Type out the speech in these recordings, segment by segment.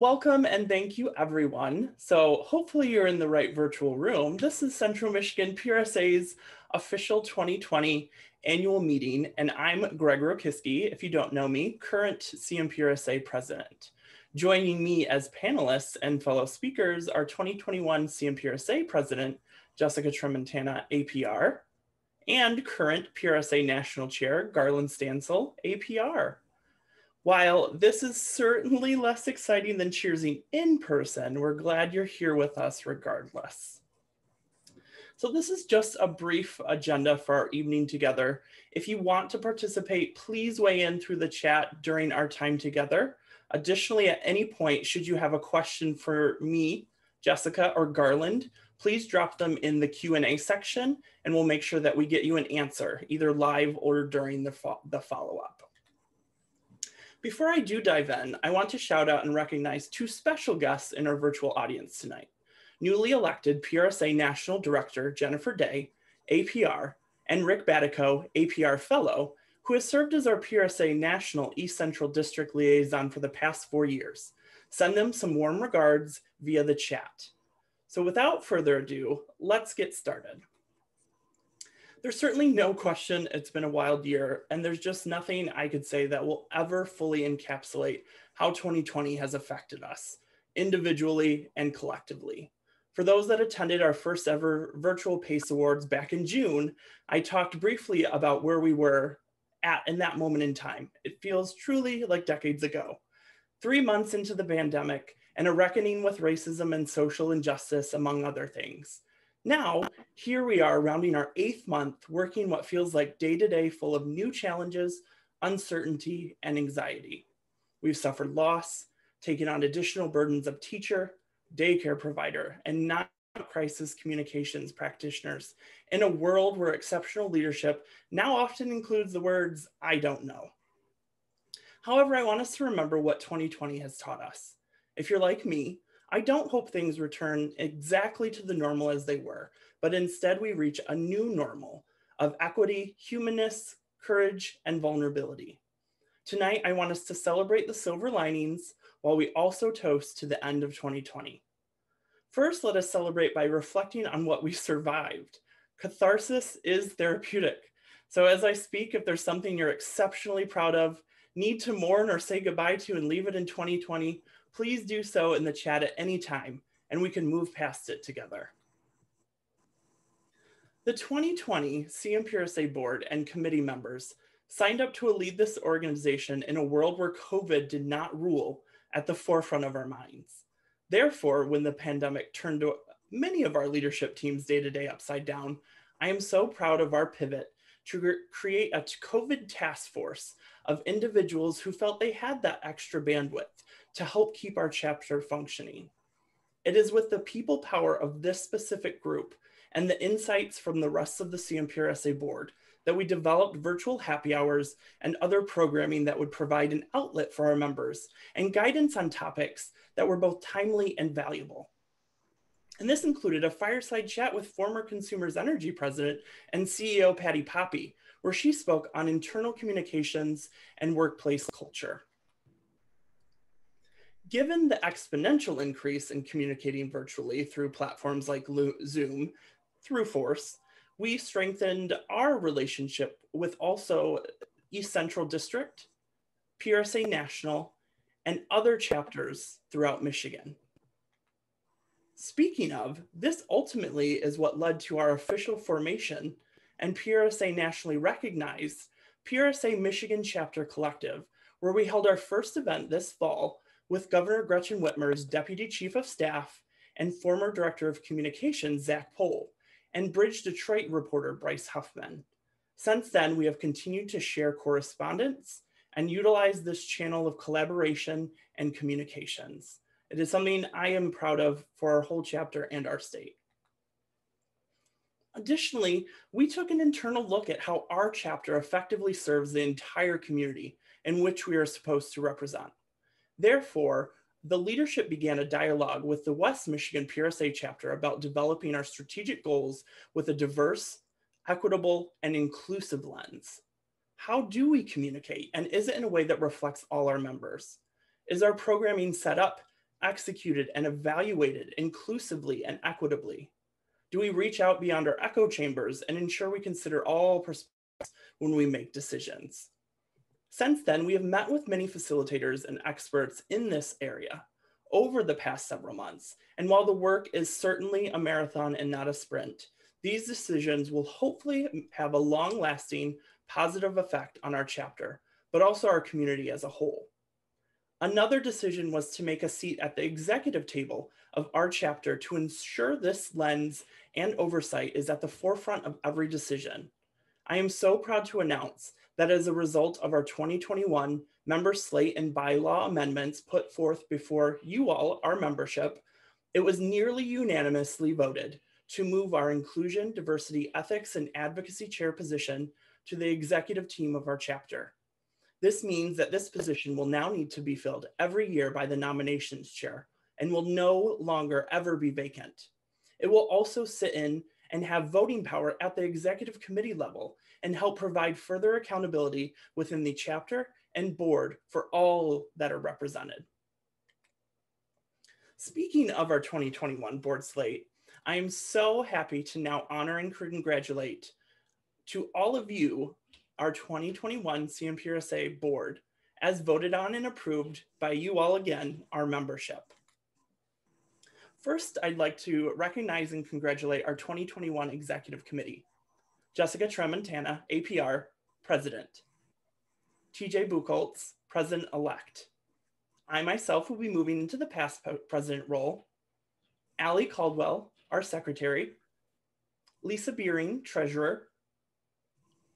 Welcome and thank you everyone. So hopefully you're in the right virtual room. This is Central Michigan PRSA's official 2020 annual meeting and I'm Greg Rokisky, if you don't know me, current CMPRSA president. Joining me as panelists and fellow speakers are 2021 CMPRSA president, Jessica Tramontana, APR, and current PRSA national chair, Garland Stansell, APR. While this is certainly less exciting than cheersing in person, we're glad you're here with us regardless. So this is just a brief agenda for our evening together. If you want to participate, please weigh in through the chat during our time together. Additionally, at any point, should you have a question for me, Jessica, or Garland, please drop them in the Q&A section and we'll make sure that we get you an answer, either live or during the, fo the follow-up. Before I do dive in, I want to shout out and recognize two special guests in our virtual audience tonight. Newly elected PRSA National Director Jennifer Day, APR, and Rick Batyko, APR Fellow, who has served as our PRSA National East Central District Liaison for the past four years. Send them some warm regards via the chat. So without further ado, let's get started there's certainly no question it's been a wild year, and there's just nothing I could say that will ever fully encapsulate how 2020 has affected us individually and collectively. For those that attended our first ever virtual PACE Awards back in June, I talked briefly about where we were at in that moment in time. It feels truly like decades ago. Three months into the pandemic and a reckoning with racism and social injustice, among other things. Now, here we are rounding our eighth month, working what feels like day to day full of new challenges, uncertainty, and anxiety. We've suffered loss, taken on additional burdens of teacher, daycare provider, and non crisis communications practitioners in a world where exceptional leadership now often includes the words, I don't know. However, I want us to remember what 2020 has taught us. If you're like me, I don't hope things return exactly to the normal as they were, but instead we reach a new normal of equity, humanness, courage, and vulnerability. Tonight, I want us to celebrate the silver linings while we also toast to the end of 2020. First, let us celebrate by reflecting on what we survived. Catharsis is therapeutic. So as I speak, if there's something you're exceptionally proud of, need to mourn or say goodbye to and leave it in 2020, please do so in the chat at any time and we can move past it together. The 2020 CMPRSA board and committee members signed up to lead this organization in a world where COVID did not rule at the forefront of our minds. Therefore, when the pandemic turned many of our leadership teams day to day upside down, I am so proud of our pivot to create a COVID task force of individuals who felt they had that extra bandwidth to help keep our chapter functioning. It is with the people power of this specific group and the insights from the rest of the CMPRSA board that we developed virtual happy hours and other programming that would provide an outlet for our members and guidance on topics that were both timely and valuable. And this included a fireside chat with former Consumers Energy president and CEO Patti Poppe, where she spoke on internal communications and workplace culture. Given the exponential increase in communicating virtually through platforms like Zoom, through Force, we strengthened our relationship with also East Central District, PRSA National, and other chapters throughout Michigan. Speaking of, this ultimately is what led to our official formation and PRSA nationally recognized PRSA Michigan Chapter Collective, where we held our first event this fall with Governor Gretchen Whitmer's Deputy Chief of Staff and former Director of Communications, Zach Pohl, and Bridge Detroit reporter Bryce Huffman. Since then, we have continued to share correspondence and utilize this channel of collaboration and communications. It is something I am proud of for our whole chapter and our state. Additionally, we took an internal look at how our chapter effectively serves the entire community in which we are supposed to represent. Therefore, the leadership began a dialogue with the West Michigan PRSA chapter about developing our strategic goals with a diverse, equitable, and inclusive lens. How do we communicate? And is it in a way that reflects all our members? Is our programming set up executed, and evaluated inclusively and equitably? Do we reach out beyond our echo chambers and ensure we consider all perspectives when we make decisions? Since then, we have met with many facilitators and experts in this area over the past several months. And while the work is certainly a marathon and not a sprint, these decisions will hopefully have a long lasting positive effect on our chapter, but also our community as a whole. Another decision was to make a seat at the executive table of our chapter to ensure this lens and oversight is at the forefront of every decision. I am so proud to announce that as a result of our 2021 member slate and bylaw amendments put forth before you all, our membership, it was nearly unanimously voted to move our inclusion, diversity, ethics, and advocacy chair position to the executive team of our chapter. This means that this position will now need to be filled every year by the nominations chair and will no longer ever be vacant. It will also sit in and have voting power at the executive committee level and help provide further accountability within the chapter and board for all that are represented. Speaking of our 2021 board slate, I am so happy to now honor and congratulate to all of you, our 2021 CMPRSA board, as voted on and approved by you all again, our membership. First, I'd like to recognize and congratulate our 2021 Executive Committee. Jessica Tramontana, APR, President. TJ Buchholz, President-elect. I myself will be moving into the past president role. Allie Caldwell, our Secretary. Lisa Beering, Treasurer.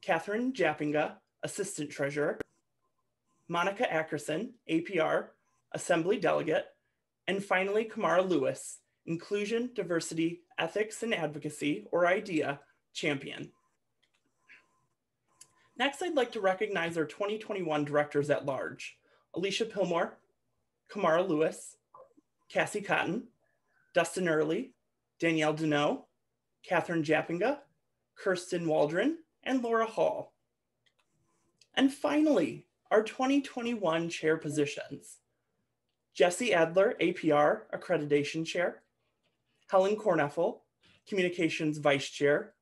Catherine Jappinga, Assistant Treasurer. Monica Ackerson, APR, Assembly Delegate. And finally, Kamara Lewis, Inclusion, Diversity, Ethics, and Advocacy, or IDEA, Champion. Next, I'd like to recognize our 2021 Directors at Large, Alicia Pillmore, Kamara Lewis, Cassie Cotton, Dustin Early, Danielle Deneau, Catherine Jappinga, Kirsten Waldron, and Laura Hall. And finally, our 2021 chair positions. Jesse Adler, APR Accreditation Chair, Helen Corneffel, Communications Vice Chair,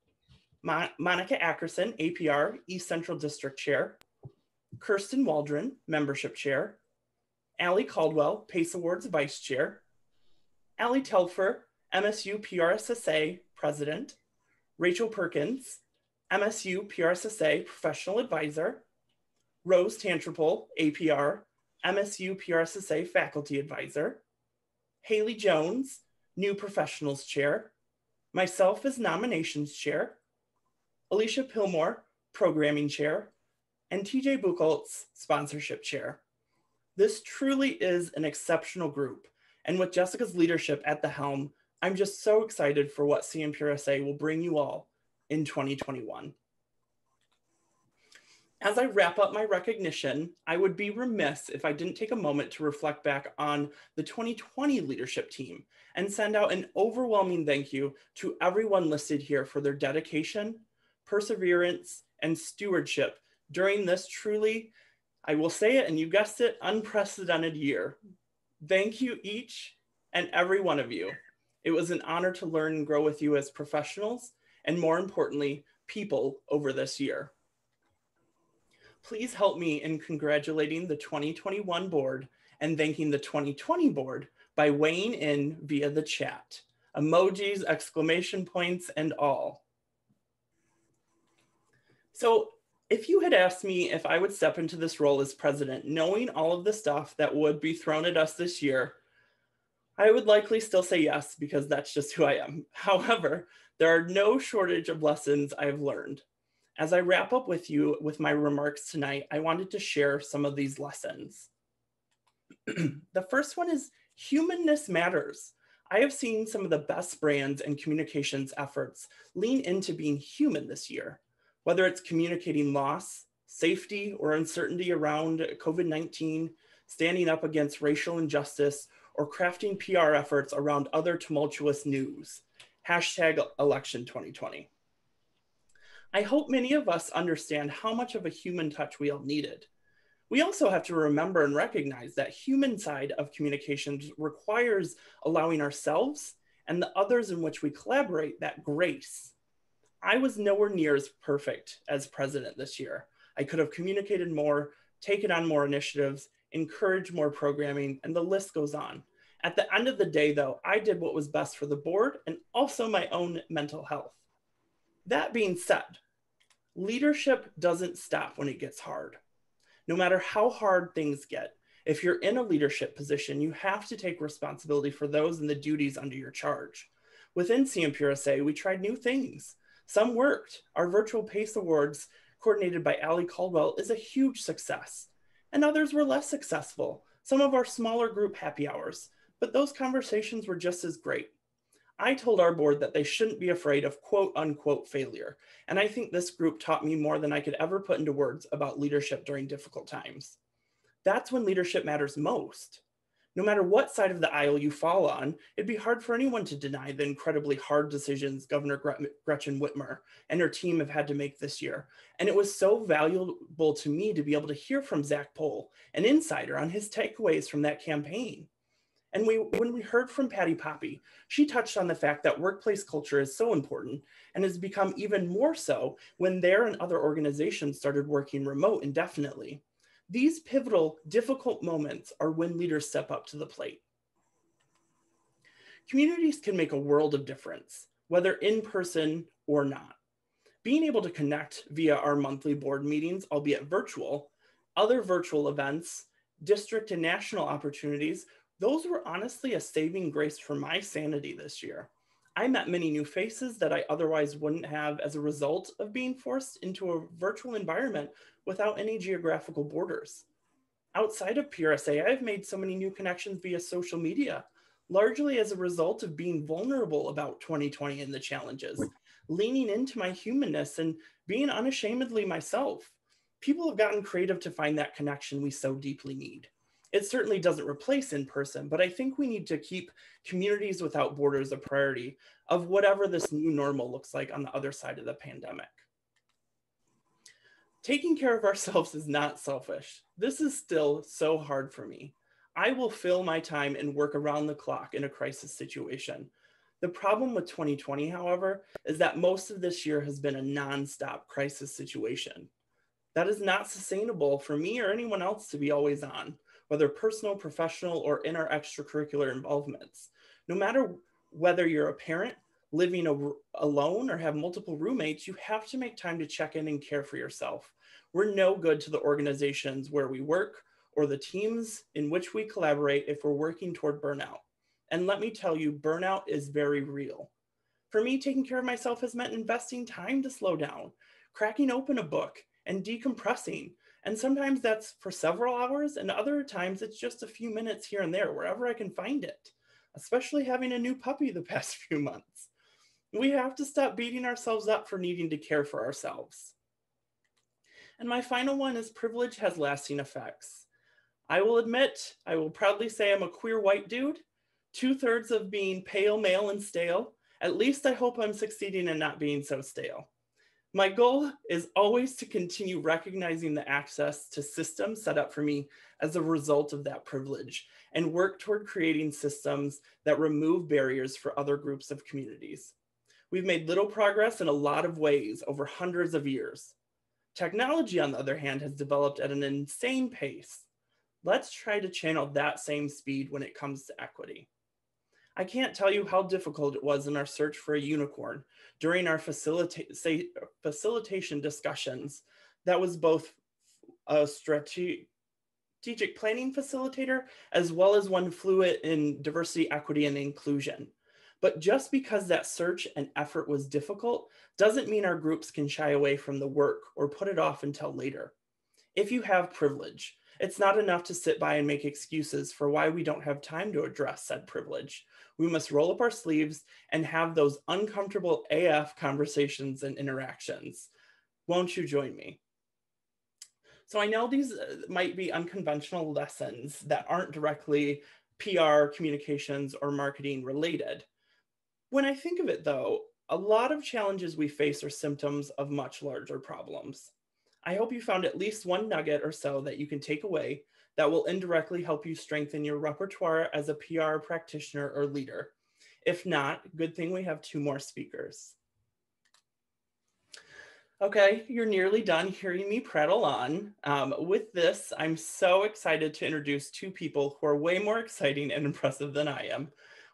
Mon Monica Ackerson, APR East Central District Chair, Kirsten Waldron, Membership Chair, Allie Caldwell, PACE Awards Vice Chair, Allie Telfer, MSU PRSSA President, Rachel Perkins, MSU PRSSA Professional Advisor, Rose Tantraphol, APR, MSU PRSSA Faculty Advisor, Haley Jones, New Professionals Chair, myself as Nominations Chair, Alicia Pillmore, Programming Chair, and TJ Buchholz, Sponsorship Chair. This truly is an exceptional group, and with Jessica's leadership at the helm, I'm just so excited for what CMPRSA will bring you all in 2021. As I wrap up my recognition, I would be remiss if I didn't take a moment to reflect back on the 2020 leadership team and send out an overwhelming thank you to everyone listed here for their dedication, perseverance, and stewardship during this truly, I will say it and you guessed it, unprecedented year. Thank you each and every one of you. It was an honor to learn and grow with you as professionals and more importantly, people over this year. Please help me in congratulating the 2021 board and thanking the 2020 board by weighing in via the chat. Emojis, exclamation points, and all. So if you had asked me if I would step into this role as president, knowing all of the stuff that would be thrown at us this year, I would likely still say yes because that's just who I am. However, there are no shortage of lessons I've learned. As I wrap up with you with my remarks tonight, I wanted to share some of these lessons. the first one is humanness matters. I have seen some of the best brands and communications efforts lean into being human this year, whether it's communicating loss, safety, or uncertainty around COVID 19, standing up against racial injustice, or crafting PR efforts around other tumultuous news. Hashtag election 2020. I hope many of us understand how much of a human touch we all needed. We also have to remember and recognize that human side of communications requires allowing ourselves and the others in which we collaborate that grace. I was nowhere near as perfect as president this year. I could have communicated more, taken on more initiatives, encouraged more programming, and the list goes on. At the end of the day, though, I did what was best for the board and also my own mental health. That being said, leadership doesn't stop when it gets hard. No matter how hard things get, if you're in a leadership position, you have to take responsibility for those and the duties under your charge. Within CMPRSA, we tried new things. Some worked. Our virtual PACE Awards, coordinated by Allie Caldwell, is a huge success. And others were less successful. Some of our smaller group happy hours, but those conversations were just as great. I told our board that they shouldn't be afraid of quote unquote failure. And I think this group taught me more than I could ever put into words about leadership during difficult times. That's when leadership matters most. No matter what side of the aisle you fall on, it'd be hard for anyone to deny the incredibly hard decisions Governor Gretchen Whitmer and her team have had to make this year. And it was so valuable to me to be able to hear from Zach Pohl, an insider, on his takeaways from that campaign. And we, when we heard from Patti Poppe, she touched on the fact that workplace culture is so important and has become even more so when there and other organizations started working remote indefinitely. These pivotal, difficult moments are when leaders step up to the plate. Communities can make a world of difference, whether in person or not. Being able to connect via our monthly board meetings, albeit virtual, other virtual events, district and national opportunities those were honestly a saving grace for my sanity this year. I met many new faces that I otherwise wouldn't have as a result of being forced into a virtual environment without any geographical borders. Outside of PRSA, I've made so many new connections via social media, largely as a result of being vulnerable about 2020 and the challenges, leaning into my humanness and being unashamedly myself. People have gotten creative to find that connection we so deeply need it certainly doesn't replace in person, but I think we need to keep communities without borders a priority of whatever this new normal looks like on the other side of the pandemic. Taking care of ourselves is not selfish. This is still so hard for me. I will fill my time and work around the clock in a crisis situation. The problem with 2020, however, is that most of this year has been a nonstop crisis situation. That is not sustainable for me or anyone else to be always on whether personal, professional, or in our extracurricular involvements. No matter whether you're a parent, living a, alone, or have multiple roommates, you have to make time to check in and care for yourself. We're no good to the organizations where we work or the teams in which we collaborate if we're working toward burnout. And let me tell you, burnout is very real. For me, taking care of myself has meant investing time to slow down, cracking open a book, and decompressing, and sometimes that's for several hours, and other times it's just a few minutes here and there, wherever I can find it, especially having a new puppy the past few months. We have to stop beating ourselves up for needing to care for ourselves. And my final one is privilege has lasting effects. I will admit, I will proudly say I'm a queer white dude, two thirds of being pale, male, and stale. At least I hope I'm succeeding in not being so stale. My goal is always to continue recognizing the access to systems set up for me as a result of that privilege and work toward creating systems that remove barriers for other groups of communities. We've made little progress in a lot of ways over hundreds of years. Technology, on the other hand, has developed at an insane pace. Let's try to channel that same speed when it comes to equity. I can't tell you how difficult it was in our search for a unicorn during our facilita- say, facilitation discussions. That was both a strategic planning facilitator as well as one fluent in diversity, equity, and inclusion. But just because that search and effort was difficult doesn't mean our groups can shy away from the work or put it off until later. If you have privilege, it's not enough to sit by and make excuses for why we don't have time to address said privilege. We must roll up our sleeves and have those uncomfortable AF conversations and interactions. Won't you join me? So I know these uh, might be unconventional lessons that aren't directly PR, communications, or marketing related. When I think of it though, a lot of challenges we face are symptoms of much larger problems. I hope you found at least one nugget or so that you can take away that will indirectly help you strengthen your repertoire as a PR practitioner or leader. If not, good thing we have two more speakers. Okay, you're nearly done hearing me prattle on. Um, with this, I'm so excited to introduce two people who are way more exciting and impressive than I am.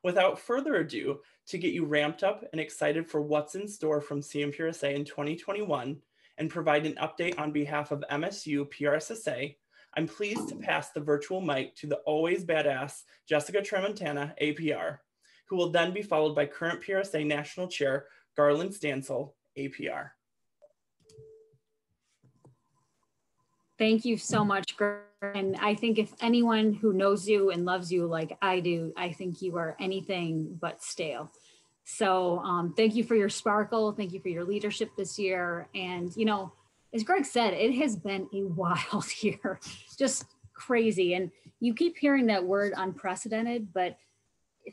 Without further ado, to get you ramped up and excited for what's in store from CMPRSA in 2021 and provide an update on behalf of MSU PRSSA, I'm pleased to pass the virtual mic to the always badass Jessica Tramontana, APR, who will then be followed by current PRSA National Chair Garland Stansell, APR. Thank you so much, And I think if anyone who knows you and loves you like I do, I think you are anything but stale. So um, thank you for your sparkle. Thank you for your leadership this year. And, you know, as Greg said, it has been a wild year, just crazy. And you keep hearing that word unprecedented, but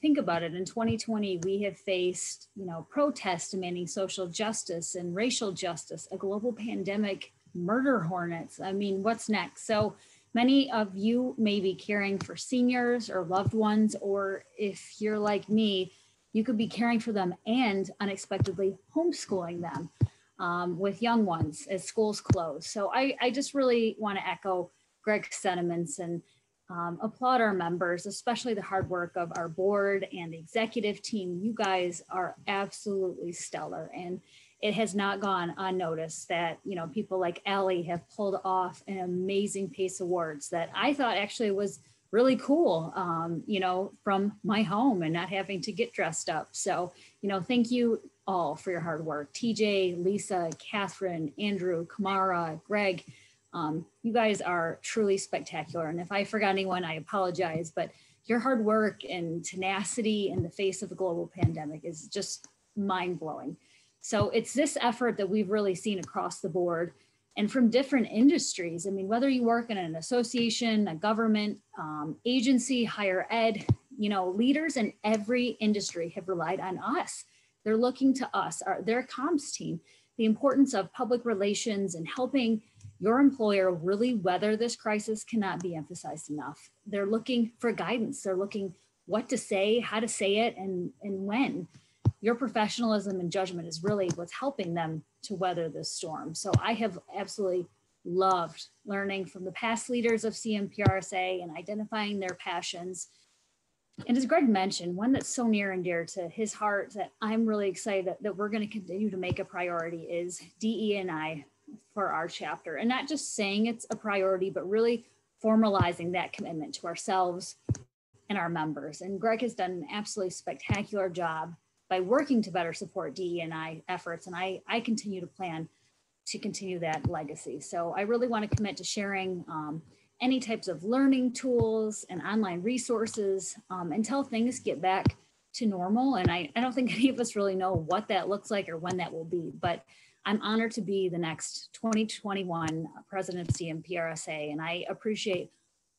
think about it in 2020 we have faced you know protests demanding social justice and racial justice a global pandemic murder hornets. I mean, what's next? So many of you may be caring for seniors or loved ones, or if you're like me, you could be caring for them and unexpectedly homeschooling them um, with young ones as schools close. So I, I just really want to echo Greg's sentiments and um, applaud our members, especially the hard work of our board and the executive team. You guys are absolutely stellar. And it has not gone unnoticed that you know people like Allie have pulled off an amazing pace awards that I thought actually was really cool um, you know from my home and not having to get dressed up so you know thank you all for your hard work TJ Lisa Catherine Andrew Kamara Greg um, you guys are truly spectacular and if I forgot anyone I apologize but your hard work and tenacity in the face of a global pandemic is just mind blowing. So it's this effort that we've really seen across the board and from different industries. I mean, whether you work in an association, a government um, agency, higher ed, you know, leaders in every industry have relied on us. They're looking to us, our, their comms team, the importance of public relations and helping your employer really weather this crisis cannot be emphasized enough. They're looking for guidance. They're looking what to say, how to say it, and, and when your professionalism and judgment is really what's helping them to weather this storm. So I have absolutely loved learning from the past leaders of CMPRSA and identifying their passions. And as Greg mentioned, one that's so near and dear to his heart that I'm really excited that, that we're going to continue to make a priority is DE and I for our chapter. And not just saying it's a priority, but really formalizing that commitment to ourselves and our members. And Greg has done an absolutely spectacular job by working to better support DE&I efforts. And I, I continue to plan to continue that legacy. So I really want to commit to sharing um, any types of learning tools and online resources um, until things get back to normal. And I, I don't think any of us really know what that looks like or when that will be, but I'm honored to be the next 2021 presidency in PRSA. and I appreciate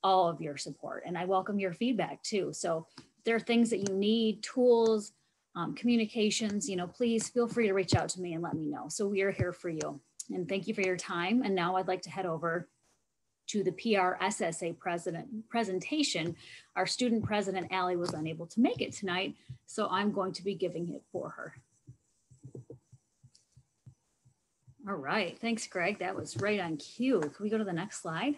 all of your support and I welcome your feedback too. So there are things that you need, tools, um, communications, you know, please feel free to reach out to me and let me know. So we are here for you. And thank you for your time. And now I'd like to head over to the PRSSA president presentation. Our student president, Allie, was unable to make it tonight, so I'm going to be giving it for her. All right, thanks, Greg. That was right on cue. Can we go to the next slide?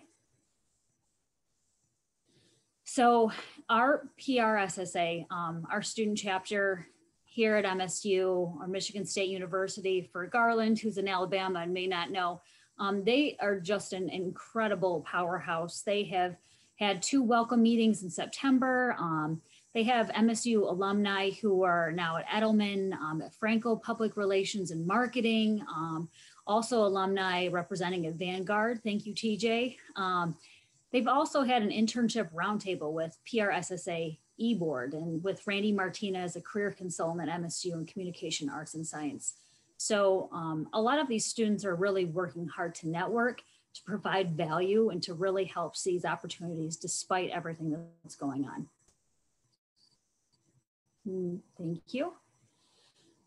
So our PRSSA, um, our student chapter here at MSU or Michigan State University for Garland, who's in Alabama and may not know, um, they are just an incredible powerhouse. They have had two welcome meetings in September. Um, they have MSU alumni who are now at Edelman, um, at Franco Public Relations and Marketing, um, also alumni representing at Vanguard. Thank you, TJ. Um, they've also had an internship roundtable with PRSSA eBoard and with Randy Martinez, a career consultant at MSU in communication arts and science. So um, a lot of these students are really working hard to network, to provide value and to really help seize opportunities despite everything that's going on. Mm, thank you.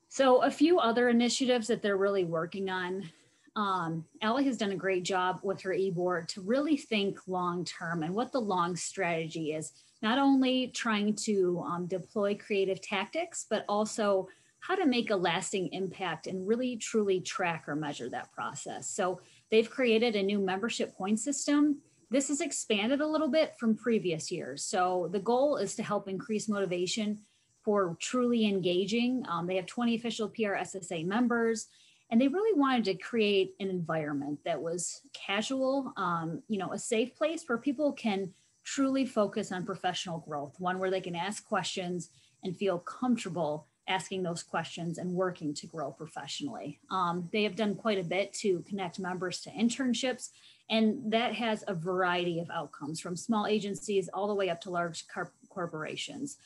So a few other initiatives that they're really working on. um, Allie has done a great job with her e-board to really think long term and what the long strategy is. Not only trying to um, deploy creative tactics, but also how to make a lasting impact and really truly track or measure that process. So they've created a new membership point system. This has expanded a little bit from previous years. So the goal is to help increase motivation for truly engaging. Um, they have 20 official PRSSA members and they really wanted to create an environment that was casual um, you know a safe place where people can truly focus on professional growth one where they can ask questions and feel comfortable asking those questions and working to grow professionally um, they have done quite a bit to connect members to internships and that has a variety of outcomes from small agencies all the way up to large corporations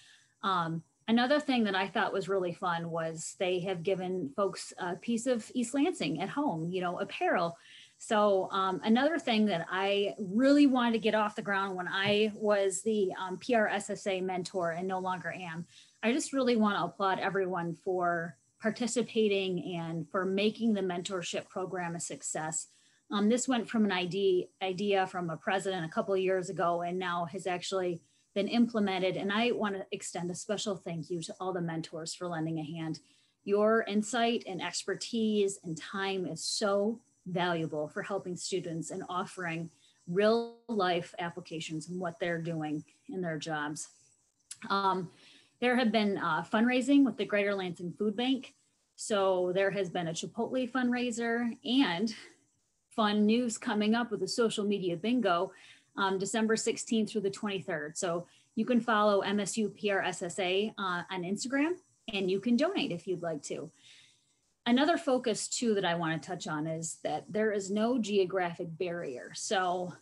um, Another thing that I thought was really fun was they have given folks a piece of East Lansing at home, you know, apparel. So um, another thing that I really wanted to get off the ground when I was the um, PRSSA mentor and no longer am, I just really want to applaud everyone for participating and for making the mentorship program a success. Um, this went from an idea, idea from a president a couple of years ago and now has actually been implemented. And I want to extend a special thank you to all the mentors for lending a hand. Your insight and expertise and time is so valuable for helping students and offering real life applications and what they're doing in their jobs. Um, there have been uh, fundraising with the Greater Lansing Food Bank. So there has been a Chipotle fundraiser and fun news coming up with a social media bingo um, December 16th through the 23rd. So you can follow MSU PRSSA uh, on Instagram and you can donate if you'd like to. Another focus too that I want to touch on is that there is no geographic barrier. So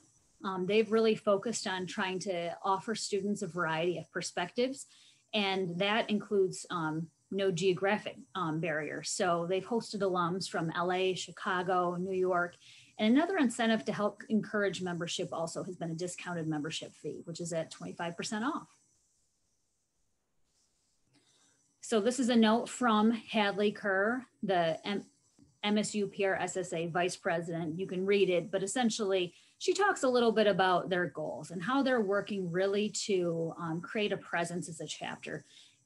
um, they've really focused on trying to offer students a variety of perspectives, and that includes um, no geographic um, barrier. So they've hosted alums from LA, Chicago, New York, and another incentive to help encourage membership also has been a discounted membership fee, which is at 25% off. So this is a note from Hadley Kerr, the M MSU PRSSA vice president. You can read it, but essentially she talks a little bit about their goals and how they're working really to um, create a presence as a chapter.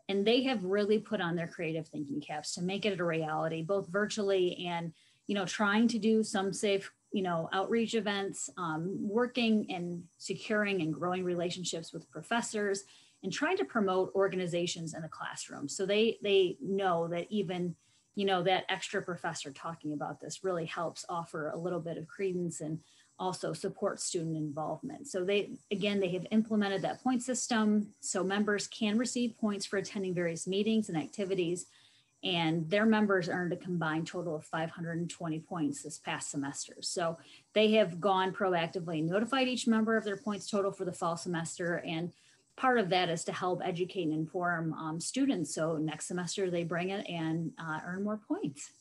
And they have really put on their creative thinking caps to make it a reality, both virtually and you know, trying to do some safe you know, outreach events, um, working and securing and growing relationships with professors, and trying to promote organizations in the classroom. So they they know that even you know that extra professor talking about this really helps offer a little bit of credence and also support student involvement. So they again they have implemented that point system so members can receive points for attending various meetings and activities and their members earned a combined total of 520 points this past semester. So they have gone proactively and notified each member of their points total for the fall semester. And part of that is to help educate and inform um, students. So next semester they bring it and uh, earn more points.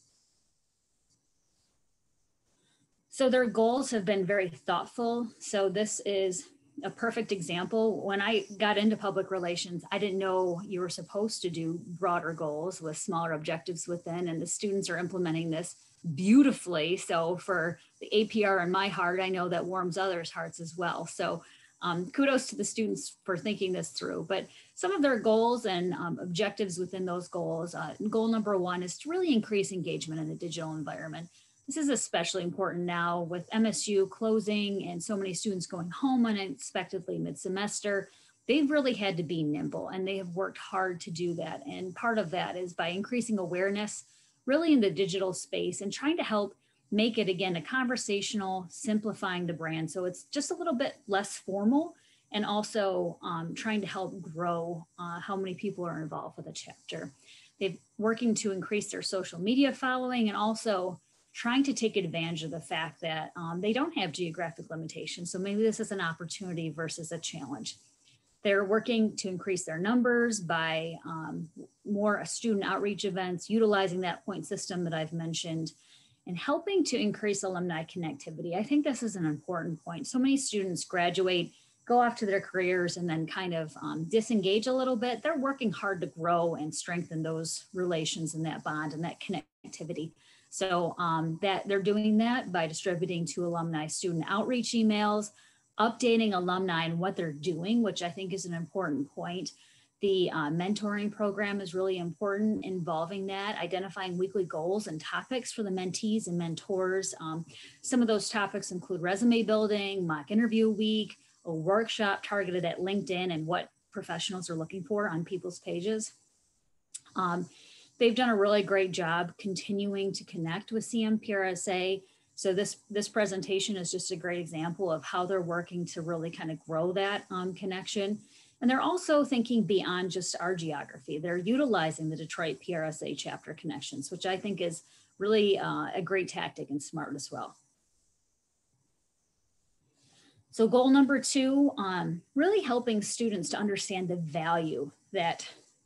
So their goals have been very thoughtful. So this is a perfect example. When I got into public relations, I didn't know you were supposed to do broader goals with smaller objectives within, and the students are implementing this beautifully. So for the APR in my heart, I know that warms others' hearts as well. So um, kudos to the students for thinking this through. But some of their goals and um, objectives within those goals, uh, goal number one is to really increase engagement in the digital environment. This is especially important now with MSU closing and so many students going home unexpectedly mid-semester. They've really had to be nimble and they have worked hard to do that. And part of that is by increasing awareness really in the digital space and trying to help make it again a conversational, simplifying the brand. So it's just a little bit less formal and also um, trying to help grow uh, how many people are involved with a chapter. They've working to increase their social media following and also trying to take advantage of the fact that um, they don't have geographic limitations. So maybe this is an opportunity versus a challenge. They're working to increase their numbers by um, more student outreach events, utilizing that point system that I've mentioned, and helping to increase alumni connectivity. I think this is an important point. So many students graduate, go off to their careers, and then kind of um, disengage a little bit. They're working hard to grow and strengthen those relations and that bond and that connectivity. So um, that they're doing that by distributing to alumni student outreach emails, updating alumni and what they're doing, which I think is an important point. The uh, mentoring program is really important, involving that, identifying weekly goals and topics for the mentees and mentors. Um, some of those topics include resume building, mock interview week, a workshop targeted at LinkedIn and what professionals are looking for on people's pages. Um, they've done a really great job continuing to connect with CMPRSA. So this, this presentation is just a great example of how they're working to really kind of grow that um, connection. And they're also thinking beyond just our geography. They're utilizing the Detroit PRSA chapter connections, which I think is really uh, a great tactic and smart as well. So goal number two, um, really helping students to understand the value that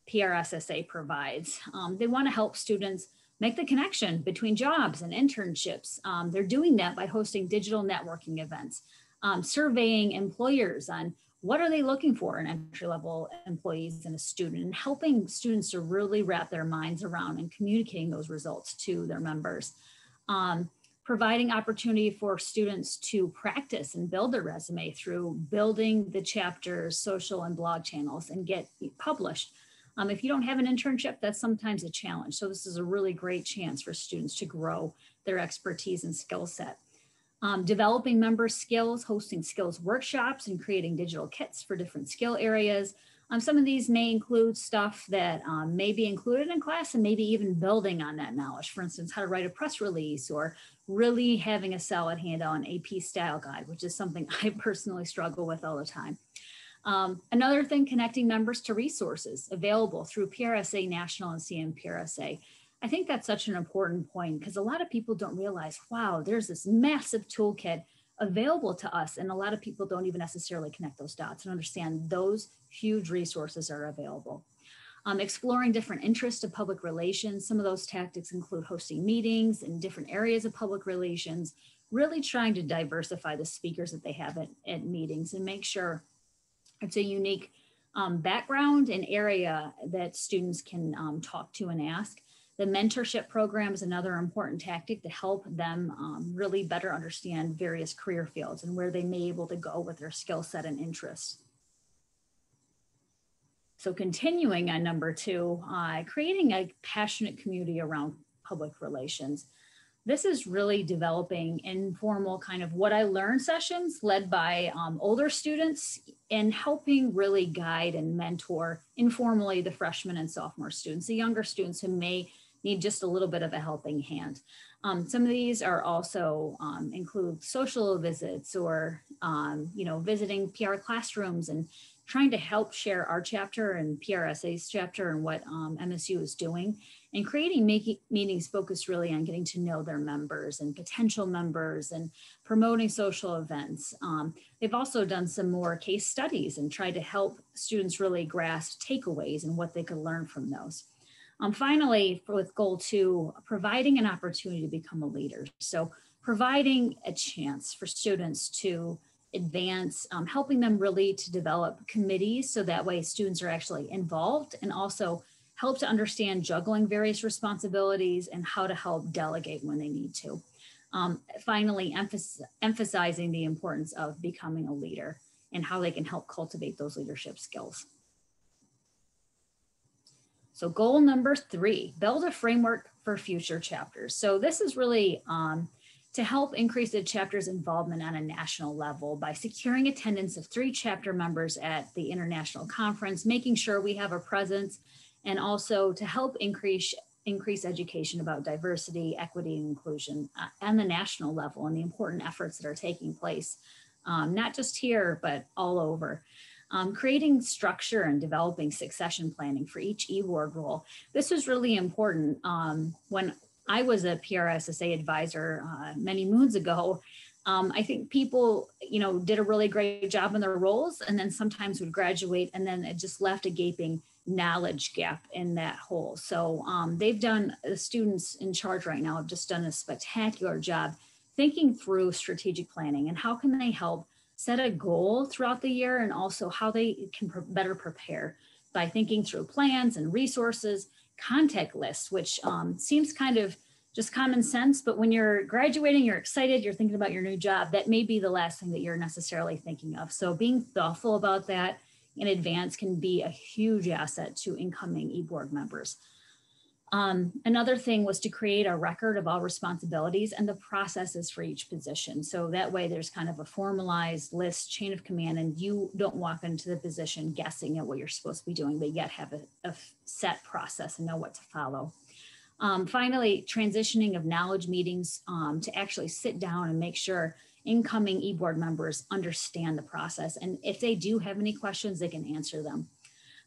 PRSSA provides. Um, they want to help students make the connection between jobs and internships. Um, they're doing that by hosting digital networking events, um, surveying employers on what are they looking for in entry level employees and a student and helping students to really wrap their minds around and communicating those results to their members. Um, providing opportunity for students to practice and build their resume through building the chapter's social and blog channels and get published um, if you don't have an internship, that's sometimes a challenge. So this is a really great chance for students to grow their expertise and skill set. Um, developing member skills, hosting skills workshops, and creating digital kits for different skill areas. Um, some of these may include stuff that um, may be included in class and maybe even building on that knowledge. For instance, how to write a press release or really having a solid handout on AP style guide, which is something I personally struggle with all the time. Um, another thing, connecting members to resources available through PRSA National and CMPRSA. I think that's such an important point because a lot of people don't realize, wow, there's this massive toolkit available to us. And a lot of people don't even necessarily connect those dots and understand those huge resources are available. Um, exploring different interests of public relations. Some of those tactics include hosting meetings in different areas of public relations, really trying to diversify the speakers that they have at, at meetings and make sure it's a unique um, background and area that students can um, talk to and ask. The mentorship program is another important tactic to help them um, really better understand various career fields and where they may be able to go with their skill set and interests. So continuing on number two, uh, creating a passionate community around public relations this is really developing informal kind of what I learn sessions led by um, older students and helping really guide and mentor informally the freshmen and sophomore students, the younger students who may need just a little bit of a helping hand. Um, some of these are also um, include social visits or, um, you know, visiting PR classrooms and trying to help share our chapter and PRSA's chapter and what MSU um, is doing and creating making meetings focused really on getting to know their members and potential members and promoting social events. Um, they've also done some more case studies and tried to help students really grasp takeaways and what they could learn from those. Um, finally, with goal two, providing an opportunity to become a leader. So providing a chance for students to advance, um, helping them really to develop committees so that way students are actually involved and also help to understand juggling various responsibilities and how to help delegate when they need to. Um, finally, emphasizing the importance of becoming a leader and how they can help cultivate those leadership skills. So goal number three, build a framework for future chapters. So this is really um, to help increase the chapter's involvement on a national level by securing attendance of three chapter members at the international conference, making sure we have a presence and also to help increase increase education about diversity, equity, and inclusion uh, on the national level and the important efforts that are taking place, um, not just here, but all over. Um, creating structure and developing succession planning for each e-board role. This was really important um, when I was a PRSSA advisor uh, many moons ago. Um, I think people, you know, did a really great job in their roles and then sometimes would graduate and then it just left a gaping knowledge gap in that hole. So um, they've done, the students in charge right now have just done a spectacular job thinking through strategic planning and how can they help set a goal throughout the year and also how they can pr better prepare by thinking through plans and resources, contact lists, which um, seems kind of just common sense. But when you're graduating, you're excited, you're thinking about your new job, that may be the last thing that you're necessarily thinking of. So being thoughtful about that in advance can be a huge asset to incoming e-board members. Um, another thing was to create a record of all responsibilities and the processes for each position. So that way there's kind of a formalized list, chain of command, and you don't walk into the position guessing at what you're supposed to be doing, but yet have a, a set process and know what to follow. Um, finally, transitioning of knowledge meetings um, to actually sit down and make sure incoming e-board members understand the process. And if they do have any questions, they can answer them.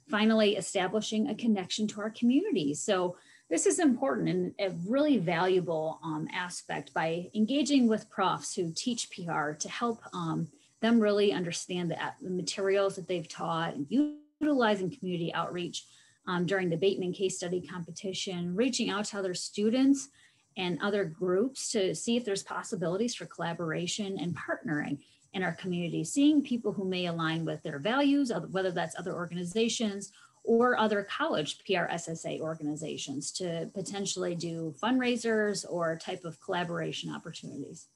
Finally, establishing a connection to our community. So this is important and a really valuable um, aspect by engaging with profs who teach PR to help um, them really understand the, the, materials that they've taught and utilizing community outreach um, during the Bateman case study competition, reaching out to other students and other groups to see if there's possibilities for collaboration and partnering in our community, seeing people who may align with their values, whether that's other organizations or other college PRSSA organizations to potentially do fundraisers or type of collaboration opportunities.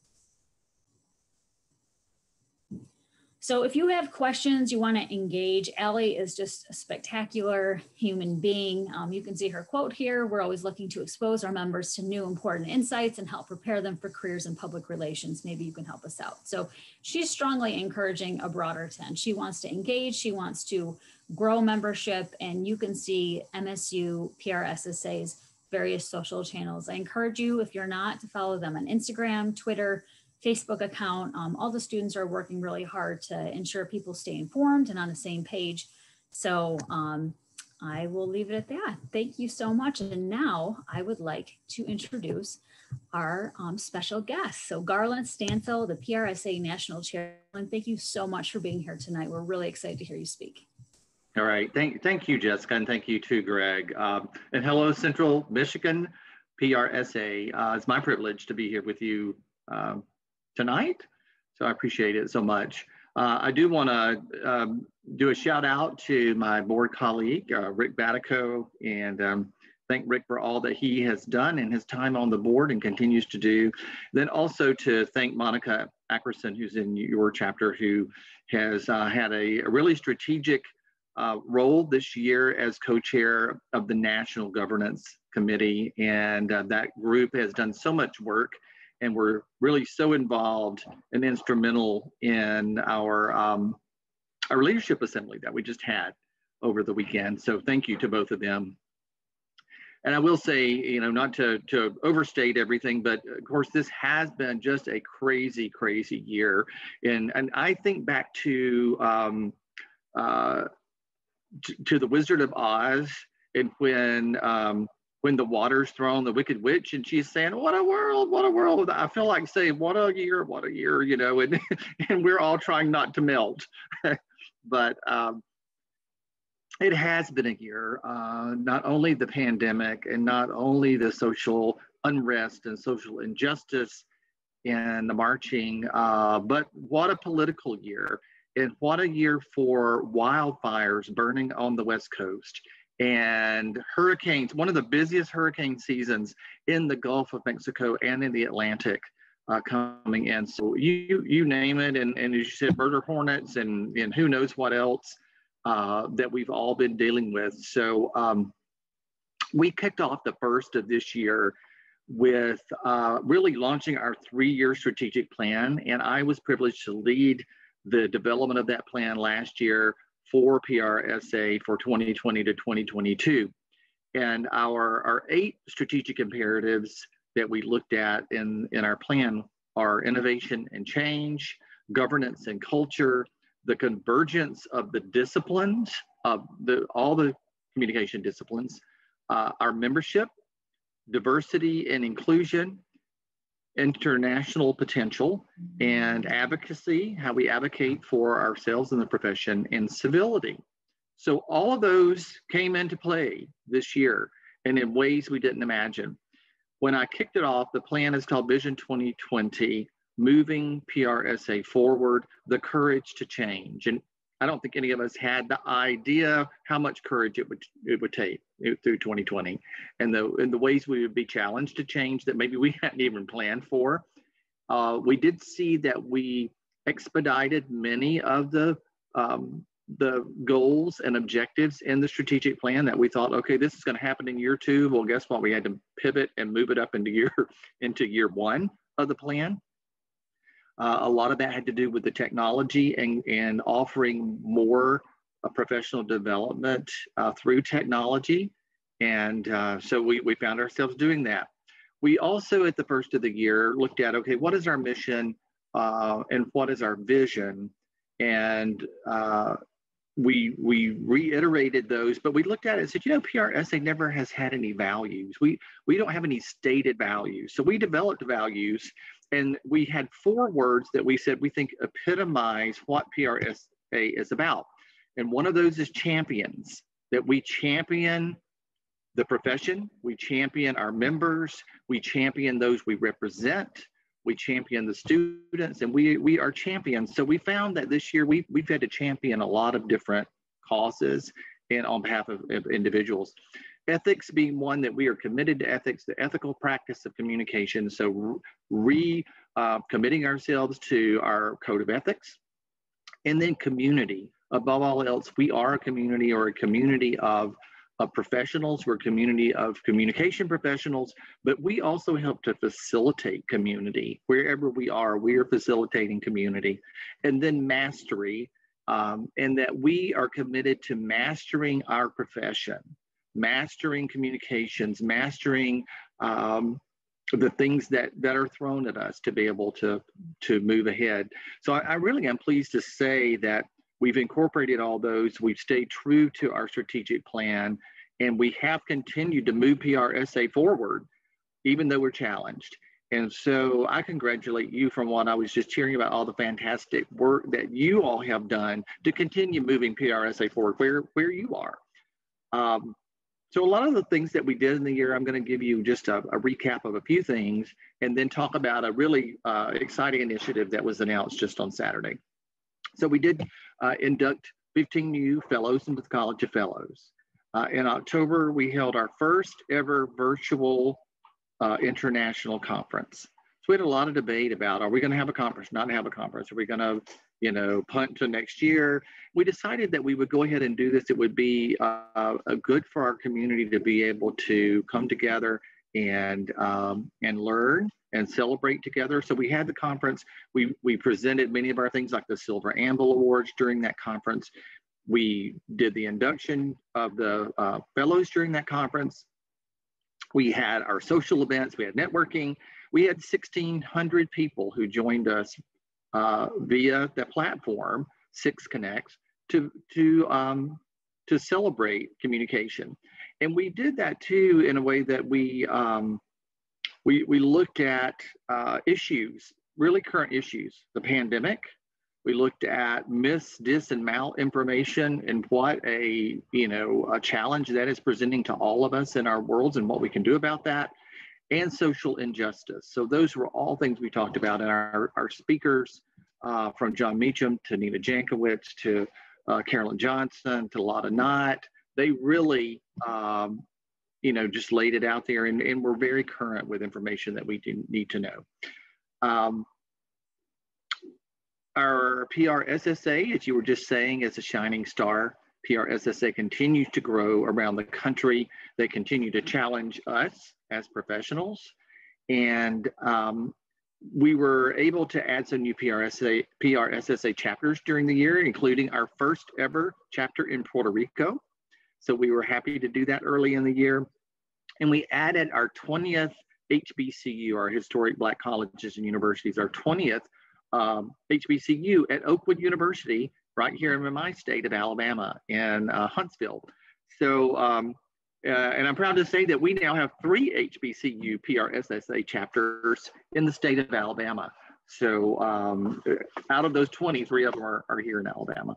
So if you have questions, you want to engage, Allie is just a spectacular human being. Um, you can see her quote here. We're always looking to expose our members to new important insights and help prepare them for careers in public relations. Maybe you can help us out. So she's strongly encouraging a broader tent. She wants to engage. She wants to grow membership and you can see MSU PRSSA's various social channels. I encourage you, if you're not, to follow them on Instagram, Twitter, Facebook account. Um, all the students are working really hard to ensure people stay informed and on the same page. So um, I will leave it at that. Thank you so much. And now I would like to introduce our um, special guest. So Garland Stansell, the PRSA National Chairman, thank you so much for being here tonight. We're really excited to hear you speak. All right, thank, thank you, Jessica, and thank you too, Greg. Um, and hello, Central Michigan PRSA. Uh, it's my privilege to be here with you um, tonight. So I appreciate it so much. Uh, I do want to um, do a shout out to my board colleague, uh, Rick Batyko, and um, thank Rick for all that he has done in his time on the board and continues to do. Then also to thank Monica Ackerson, who's in your chapter, who has uh, had a, a, really strategic uh, role this year as co-chair of the National Governance Committee. And uh, that group has done so much work and we were really so involved and instrumental in our um, our leadership assembly that we just had over the weekend. So thank you to both of them. And I will say, you know, not to, to overstate everything, but of course, this has been just a crazy, crazy year. And, and I think back to, um, uh, to, to the Wizard of Oz and when um, when the water's thrown, the wicked witch, and she's saying, "What a world! What a world!" I feel like saying, "What a year! What a year!" You know, and and we're all trying not to melt, but um, it has been a year. Uh, not only the pandemic and not only the social unrest and social injustice and the marching, uh, but what a political year. And what a year for wildfires burning on the West Coast and hurricanes, one of the busiest hurricane seasons in the Gulf of Mexico and in the Atlantic uh, coming in. So you you name it, and, and as you said, murder hornets and, and who knows what else uh, that we've all been dealing with. So um, we kicked off the first of this year with uh, really launching our three-year strategic plan, and I was privileged to lead the development of that plan last year for PRSA for 2020 to 2022. And our, our eight strategic imperatives that we looked at in, in our plan are innovation and change, governance and culture, the convergence of the disciplines, of the, all the communication disciplines, uh, our membership, diversity and inclusion, international potential and advocacy, how we advocate for ourselves in the profession, and civility. So all of those came into play this year and in ways we didn't imagine. When I kicked it off, the plan is called Vision 2020, Moving PRSA Forward, the Courage to Change. And I don't think any of us had the idea how much courage it would it would take through 2020, and the and the ways we would be challenged to change that maybe we hadn't even planned for. Uh, we did see that we expedited many of the um, the goals and objectives in the strategic plan that we thought, okay, this is going to happen in year two. Well, guess what? We had to pivot and move it up into year into year one of the plan. Uh, a lot of that had to do with the technology and, and offering more uh, professional development uh, through technology. And uh, so we, we found ourselves doing that. We also, at the first of the year, looked at okay, what is our mission uh, and what is our vision? And uh, we we reiterated those, but we looked at it and said, you know, PRSA never has had any values. We we don't have any stated values. So we developed values and we had four words that we said we think epitomize what PRSA is about. And one of those is champions, that we champion the profession, we champion our members, we champion those we represent, we champion the students, and we, we are champions. So we found that this year we, we've had to champion a lot of different causes and on behalf of, of individuals. Ethics being one that we are committed to ethics, the ethical practice of communication. So re uh, committing ourselves to our code of ethics. And then community. Above all else, we are a community or a community of of professionals, we're a community of communication professionals, but we also help to facilitate community. Wherever we are, we are facilitating community. And then mastery, um, and that we are committed to mastering our profession mastering communications, mastering um, the things that that are thrown at us to be able to to move ahead. So I, I really am pleased to say that we've incorporated all those. We've stayed true to our strategic plan, and we have continued to move PRSA forward, even though we're challenged. And so I congratulate you from what I was just hearing about all the fantastic work that you all have done to continue moving PRSA forward where, where you are. Um, so a lot of the things that we did in the year, I'm going to give you just a, a recap of a few things and then talk about a really uh, exciting initiative that was announced just on Saturday. So we did uh, induct 15 new fellows into the College of Fellows. Uh, in October, we held our first ever virtual uh, international conference. So we had a lot of debate about, are we going to have a conference, not have a conference? Are we going to you know, punt to next year. We decided that we would go ahead and do this. It would be uh, a good for our community to be able to come together and um, and learn and celebrate together. So we had the conference. We we presented many of our things like the Silver Anvil Awards during that conference. We did the induction of the uh, fellows during that conference. We had our social events. We had networking. We had 1,600 people who joined us uh, via the platform 6Connex to to um, to celebrate communication, and we did that too in a way that we um, we we looked at uh, issues, really current issues, the pandemic. We looked at mis, dis, and malinformation and what a you know a challenge that is presenting to all of us in our worlds and what we can do about that and social injustice. So those were all things we talked about in our, our speakers uh, from Jon Meacham to Nina Jankowicz to uh, Carolyn Johnson to Lotta Knott. They really, um, you know, just laid it out there and, and we're very current with information that we do need to know. Um, our PRSSA, as you were just saying, is a shining star. PRSSA continues to grow around the country. They continue to challenge us as professionals. And um, we were able to add some new PRSA, PRSSA chapters during the year, including our first ever chapter in Puerto Rico. So we were happy to do that early in the year. And we added our 20th HBCU, our historic Black colleges and universities, our 20th um, HBCU at Oakwood University, right here in my state of Alabama in uh, Huntsville. So um, uh, and I'm proud to say that we now have three HBCU PRSSA chapters in the state of Alabama. So um, out of those 20, three of them are, are here in Alabama.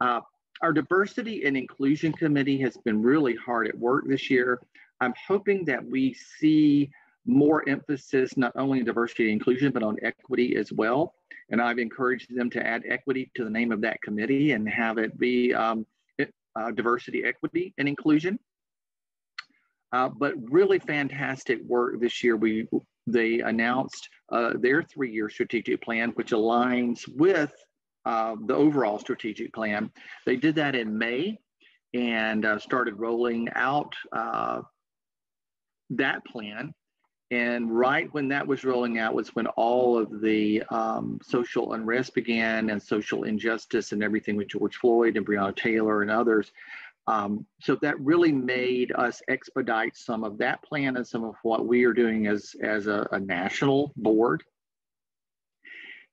Uh, our diversity and inclusion committee has been really hard at work this year. I'm hoping that we see more emphasis not only on diversity and inclusion, but on equity as well. And I've encouraged them to add equity to the name of that committee and have it be um, uh, diversity, equity, and inclusion. Uh, but really fantastic work this year. We they announced uh, their three-year strategic plan, which aligns with uh, the overall strategic plan. They did that in May and uh, started rolling out uh, that plan. And right when that was rolling out was when all of the um, social unrest began and social injustice and everything with George Floyd and Breonna Taylor and others. Um, so that really made us expedite some of that plan and some of what we are doing as, as a, a national board.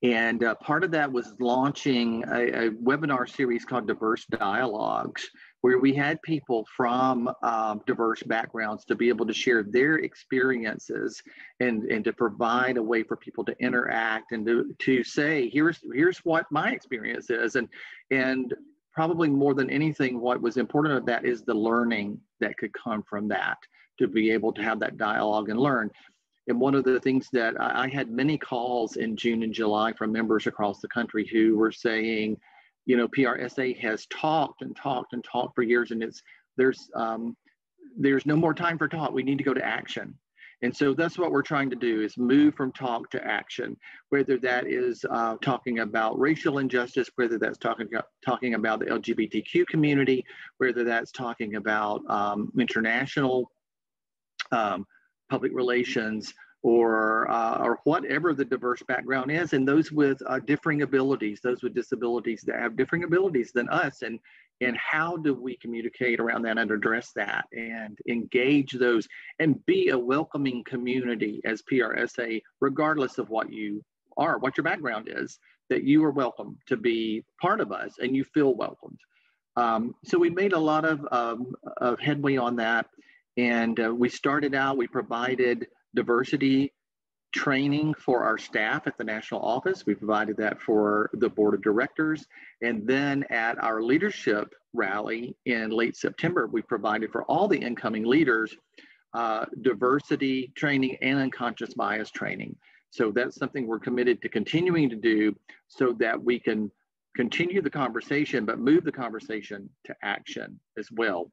And uh, part of that was launching a, a, webinar series called Diverse Dialogues, where we had people from um, diverse backgrounds to be able to share their experiences and, and to provide a way for people to interact and to, to say, here's, here's what my experience is. And, and probably more than anything, what was important of that is the learning that could come from that to be able to have that dialogue and learn. And one of the things that I, I had many calls in June and July from members across the country who were saying, you know, PRSA has talked and talked and talked for years, and it's there's um, there's no more time for talk. We need to go to action. And so that's what we're trying to do is move from talk to action, whether that is uh, talking about racial injustice, whether that's talking, talking about the LGBTQ community, whether that's talking about um, international um, public relations, or uh, or whatever the diverse background is, and those with uh, differing abilities, those with disabilities that have differing abilities than us, and and how do we communicate around that and address that and engage those and be a welcoming community as PRSA, regardless of what you are, what your background is, that you are welcome to be part of us and you feel welcomed. Um, so we made a lot of, um, of headway on that. And uh, we started out, we provided diversity training for our staff at the national office. We provided that for the board of directors. And then at our leadership rally in late September, we provided for all the incoming leaders uh, diversity training and unconscious bias training. So that's something we're committed to continuing to do so that we can continue the conversation, but move the conversation to action as well.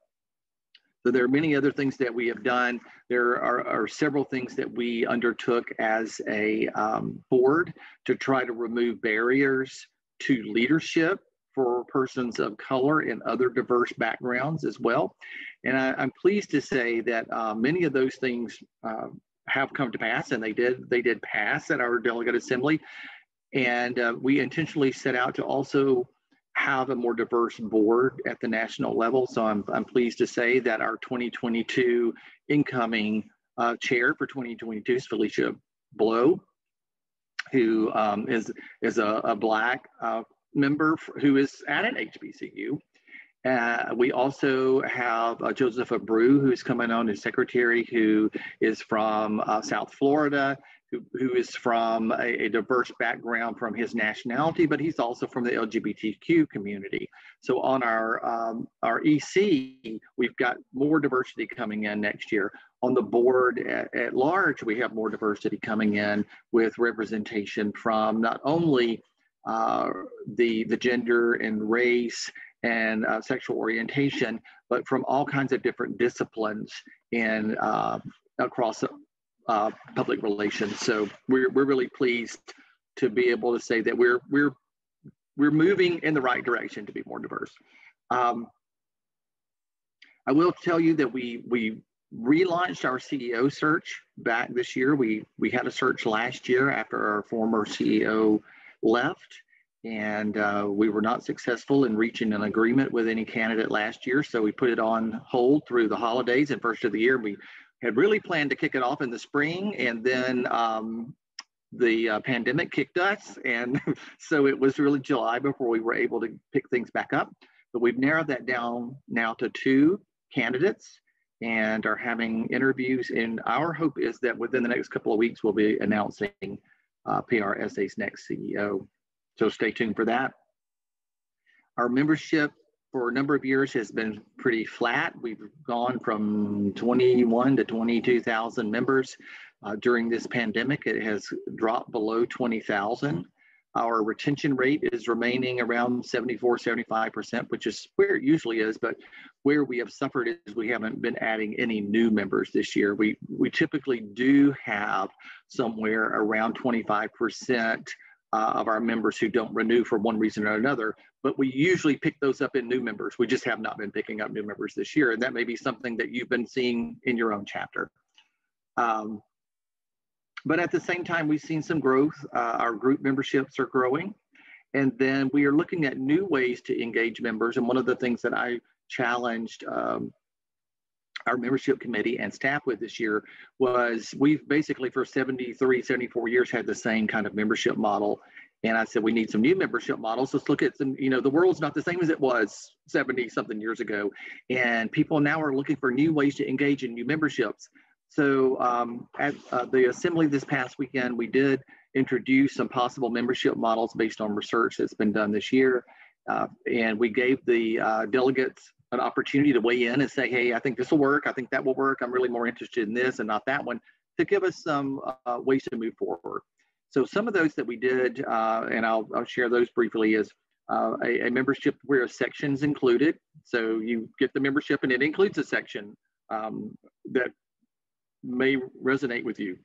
So there are many other things that we have done. There are, are several things that we undertook as a um, board to try to remove barriers to leadership for persons of color and other diverse backgrounds as well. And I, am pleased to say that uh, many of those things uh, have come to pass, and they did they did pass at our delegate assembly. And uh, we intentionally set out to also have a more diverse board at the national level. So I'm, I'm pleased to say that our 2022 incoming uh, chair for 2022 is Felicia Blow, who um, is is a, a Black uh, member who is at an HBCU. Uh, we also have uh, Joseph Abreu, who's coming on as secretary, who is from uh, South Florida who, is from a, a, diverse background from his nationality, but he's also from the LGBTQ community. So on our, um, our EC, we've got more diversity coming in next year. On the board at, at large, we have more diversity coming in with representation from not only uh, the, the gender and race and uh, sexual orientation, but from all kinds of different disciplines in uh, across uh, public relations. So we're, we're really pleased to be able to say that we're, we're, we're moving in the right direction to be more diverse. Um, I will tell you that we, we relaunched our CEO search back this year. We, we had a search last year after our former CEO left and uh, we were not successful in reaching an agreement with any candidate last year. So we put it on hold through the holidays and first of the year. We had really planned to kick it off in the spring, and then um, the uh, pandemic kicked us, and so it was really July before we were able to pick things back up. But we've narrowed that down now to two candidates and are having interviews. And our hope is that within the next couple of weeks, we'll be announcing uh, PRSA's next CEO. So stay tuned for that. Our membership for a number of years has been pretty flat. We've gone from 21 to 22,000 members. Uh, during this pandemic, it has dropped below 20,000. Our retention rate is remaining around 74, 75%, which is where it usually is, but where we have suffered is we haven't been adding any new members this year. We, we typically do have somewhere around 25% uh, of our members who don't renew for one reason or another, but we usually pick those up in new members. We just have not been picking up new members this year, and that may be something that you've been seeing in your own chapter. Um, but at the same time, we've seen some growth. Uh, our group memberships are growing. And then we are looking at new ways to engage members. And one of the things that I challenged um, our membership committee and staff with this year was we've basically for 73, 74 years had the same kind of membership model. And I said, we need some new membership models. Let's look at some, you know, the world's not the same as it was 70 something years ago. And people now are looking for new ways to engage in new memberships. So um, at uh, the assembly this past weekend, we did introduce some possible membership models based on research that's been done this year. Uh, and we gave the uh, delegates an opportunity to weigh in and say, hey, I think this will work. I think that will work. I'm really more interested in this and not that one to give us some uh, ways to move forward. So some of those that we did, uh, and I'll, I'll, share those briefly, is uh, a, a, membership where a section's included. So you get the membership and it includes a section um, that may resonate with you.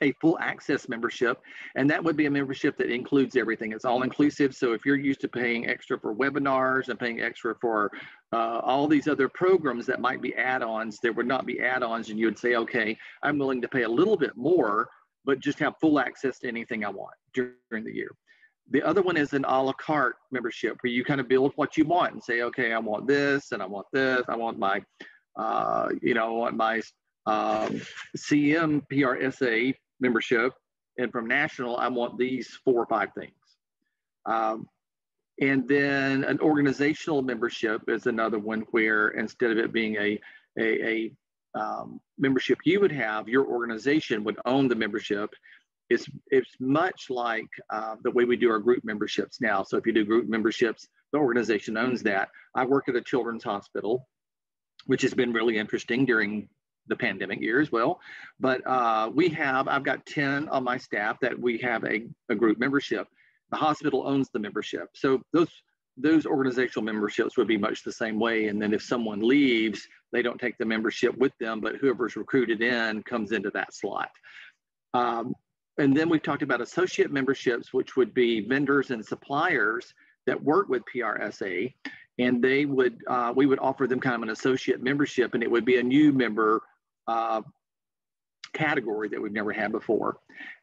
A full access membership, and that would be a membership that includes everything. It's all inclusive. So if you're used to paying extra for webinars and paying extra for uh, all these other programs that might be add-ons, there would not be add-ons, and you would say, okay, I'm willing to pay a little bit more, but just have full access to anything I want during the year. The other one is an a la carte membership where you kind of build what you want and say, okay, I want this and I want this. I want my, uh, you know, I want my um, CM PRSA membership, and from national, I want these four or five things. Um, and then an organizational membership is another one where instead of it being a, a, a um, membership you would have, your organization would own the membership. It's, it's much like uh, the way we do our group memberships now. So if you do group memberships, the organization owns that. I work at a children's hospital, which has been really interesting during the pandemic year as well. But uh, we have, I've got 10 on my staff that we have a, a group membership. The hospital owns the membership. So those those organizational memberships would be much the same way. And then if someone leaves, they don't take the membership with them, but whoever's recruited in comes into that slot. Um, and then we've talked about associate memberships, which would be vendors and suppliers that work with PRSA. And they would, uh, we would offer them kind of an associate membership, and it would be a new member uh, category that we've never had before.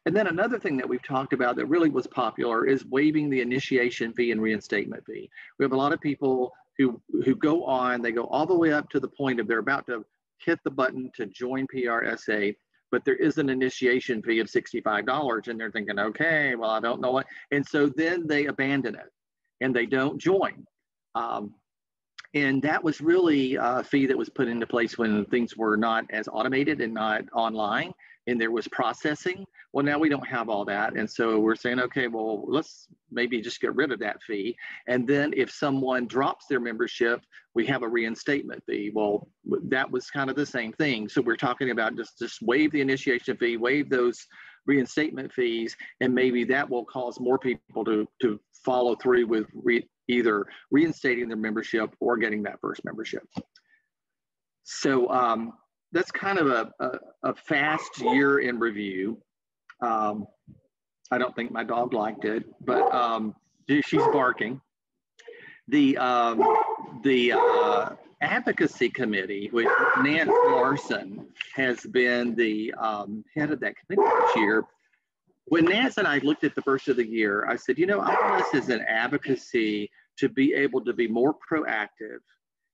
And then another thing that we've talked about that really was popular is waiving the initiation fee and reinstatement fee. We have a lot of people who, who go on, they go all the way up to the point of they're about to hit the button to join PRSA, but there is an initiation fee of $65 and they're thinking, okay, well, I don't know what. And so then they abandon it and they don't join. Um, and that was really a fee that was put into place when things were not as automated and not online and there was processing. Well, now we don't have all that. And so we're saying, okay, well, let's maybe just get rid of that fee. And then if someone drops their membership, we have a reinstatement fee. Well, that was kind of the same thing. So we're talking about just, just waive the initiation fee, waive those reinstatement fees, and maybe that will cause more people to, to follow through with re, either reinstating their membership or getting that first membership. So um, that's kind of a, a, a, fast year in review. Um, I don't think my dog liked it, but um, she's barking. The, um, the uh, advocacy committee, which Nance Larson has been the um, head of that committee this year, when Nance and I looked at the first of the year, I said, you know, I want us as an advocacy to be able to be more proactive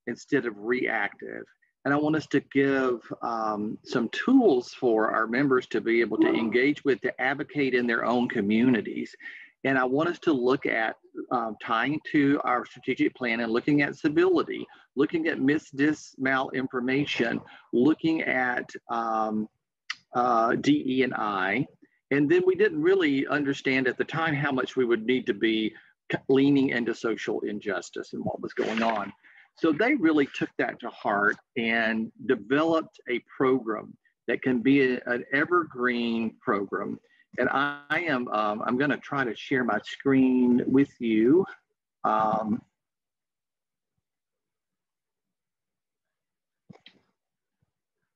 instead of reactive. And I want us to give um, some tools for our members to be able to engage with, to advocate in their own communities. And I want us to look at um, tying to our strategic plan and looking at civility, looking at mis dis malinformation, looking at um, uh, DE and I, and then we didn't really understand at the time how much we would need to be leaning into social injustice and what was going on. So they really took that to heart and developed a program that can be a, an evergreen program. And I, I am, um, I'm gonna try to share my screen with you. Um,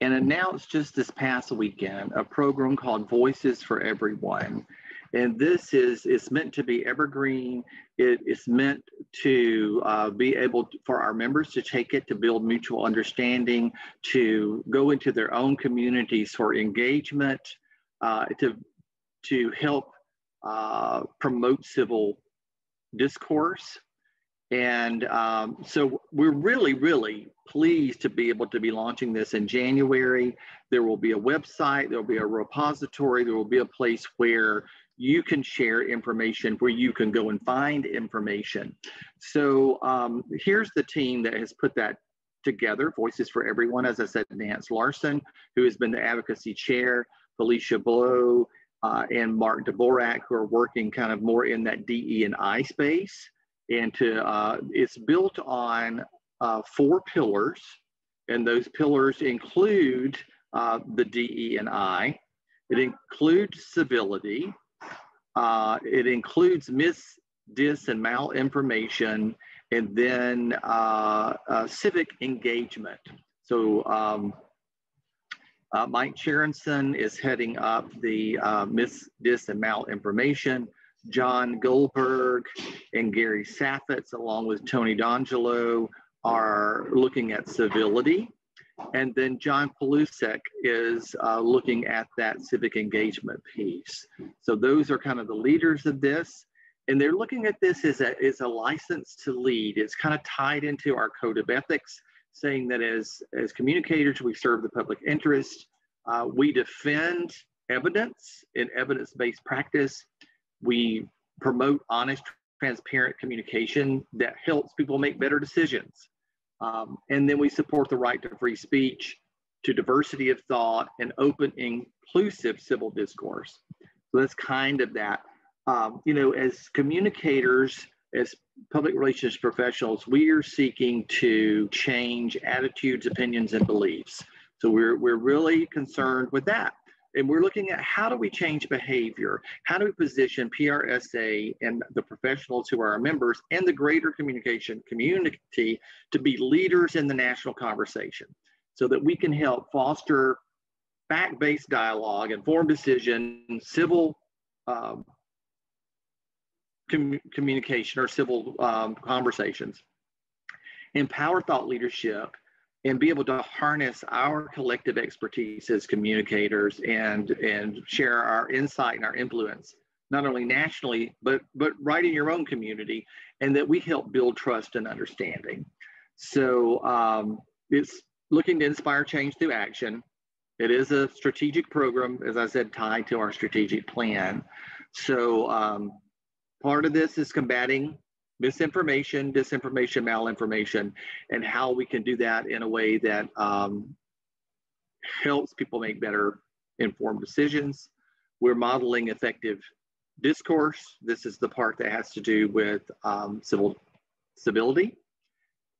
and announced just this past weekend a program called Voices for Everyone. And this is it's meant to be evergreen. It is meant to uh, be able to, for our members to take it to build mutual understanding, to go into their own communities for engagement, uh, to to help uh, promote civil discourse. And um, so we're really, really pleased to be able to be launching this in January. There will be a website, there will be a repository, there will be a place where you can share information, where you can go and find information. So um, here's the team that has put that together, Voices for Everyone. As I said, Nance Larson, who has been the advocacy chair, Felicia Blow, uh, and Mark Dvorak, who are working kind of more in that DE and I space. And to, uh, it's built on uh, four pillars, and those pillars include uh, the DE and I. It includes civility. Uh, it includes mis, dis, and malinformation, and then uh, civic engagement. So um, uh, Mike Sharonson is heading up the uh, mis, dis, and malinformation. John Goldberg and Gary Saffitz, along with Tony D'Angelo, are looking at civility. And then John Paluszek is uh, looking at that civic engagement piece. So those are kind of the leaders of this. And they're looking at this as a, as a license to lead. It's kind of tied into our code of ethics saying that as, as communicators, we serve the public interest. Uh, we defend evidence in evidence-based practice. We promote honest, transparent communication that helps people make better decisions. Um, and then we support the right to free speech, to diversity of thought, and open, inclusive civil discourse. So that's kind of that. Um, you know, as communicators, as public relations professionals, we are seeking to change attitudes, opinions, and beliefs. So we're, we're really concerned with that. And we're looking at how do we change behavior? How do we position PRSA and the professionals who are our members and the greater communication community to be leaders in the national conversation so that we can help foster fact-based dialogue, informed decision, civil um, com communication or civil um, conversations, empower thought leadership, and be able to harness our collective expertise as communicators and and share our insight and our influence not only nationally but but right in your own community and that we help build trust and understanding. So um, it's looking to inspire change through action. It is a strategic program as i said tied to our strategic plan. So um, Part of this is combating misinformation, disinformation, malinformation, and how we can do that in a way that um, helps people make better informed decisions. We're modeling effective discourse. This is the part that has to do with um, civil civility,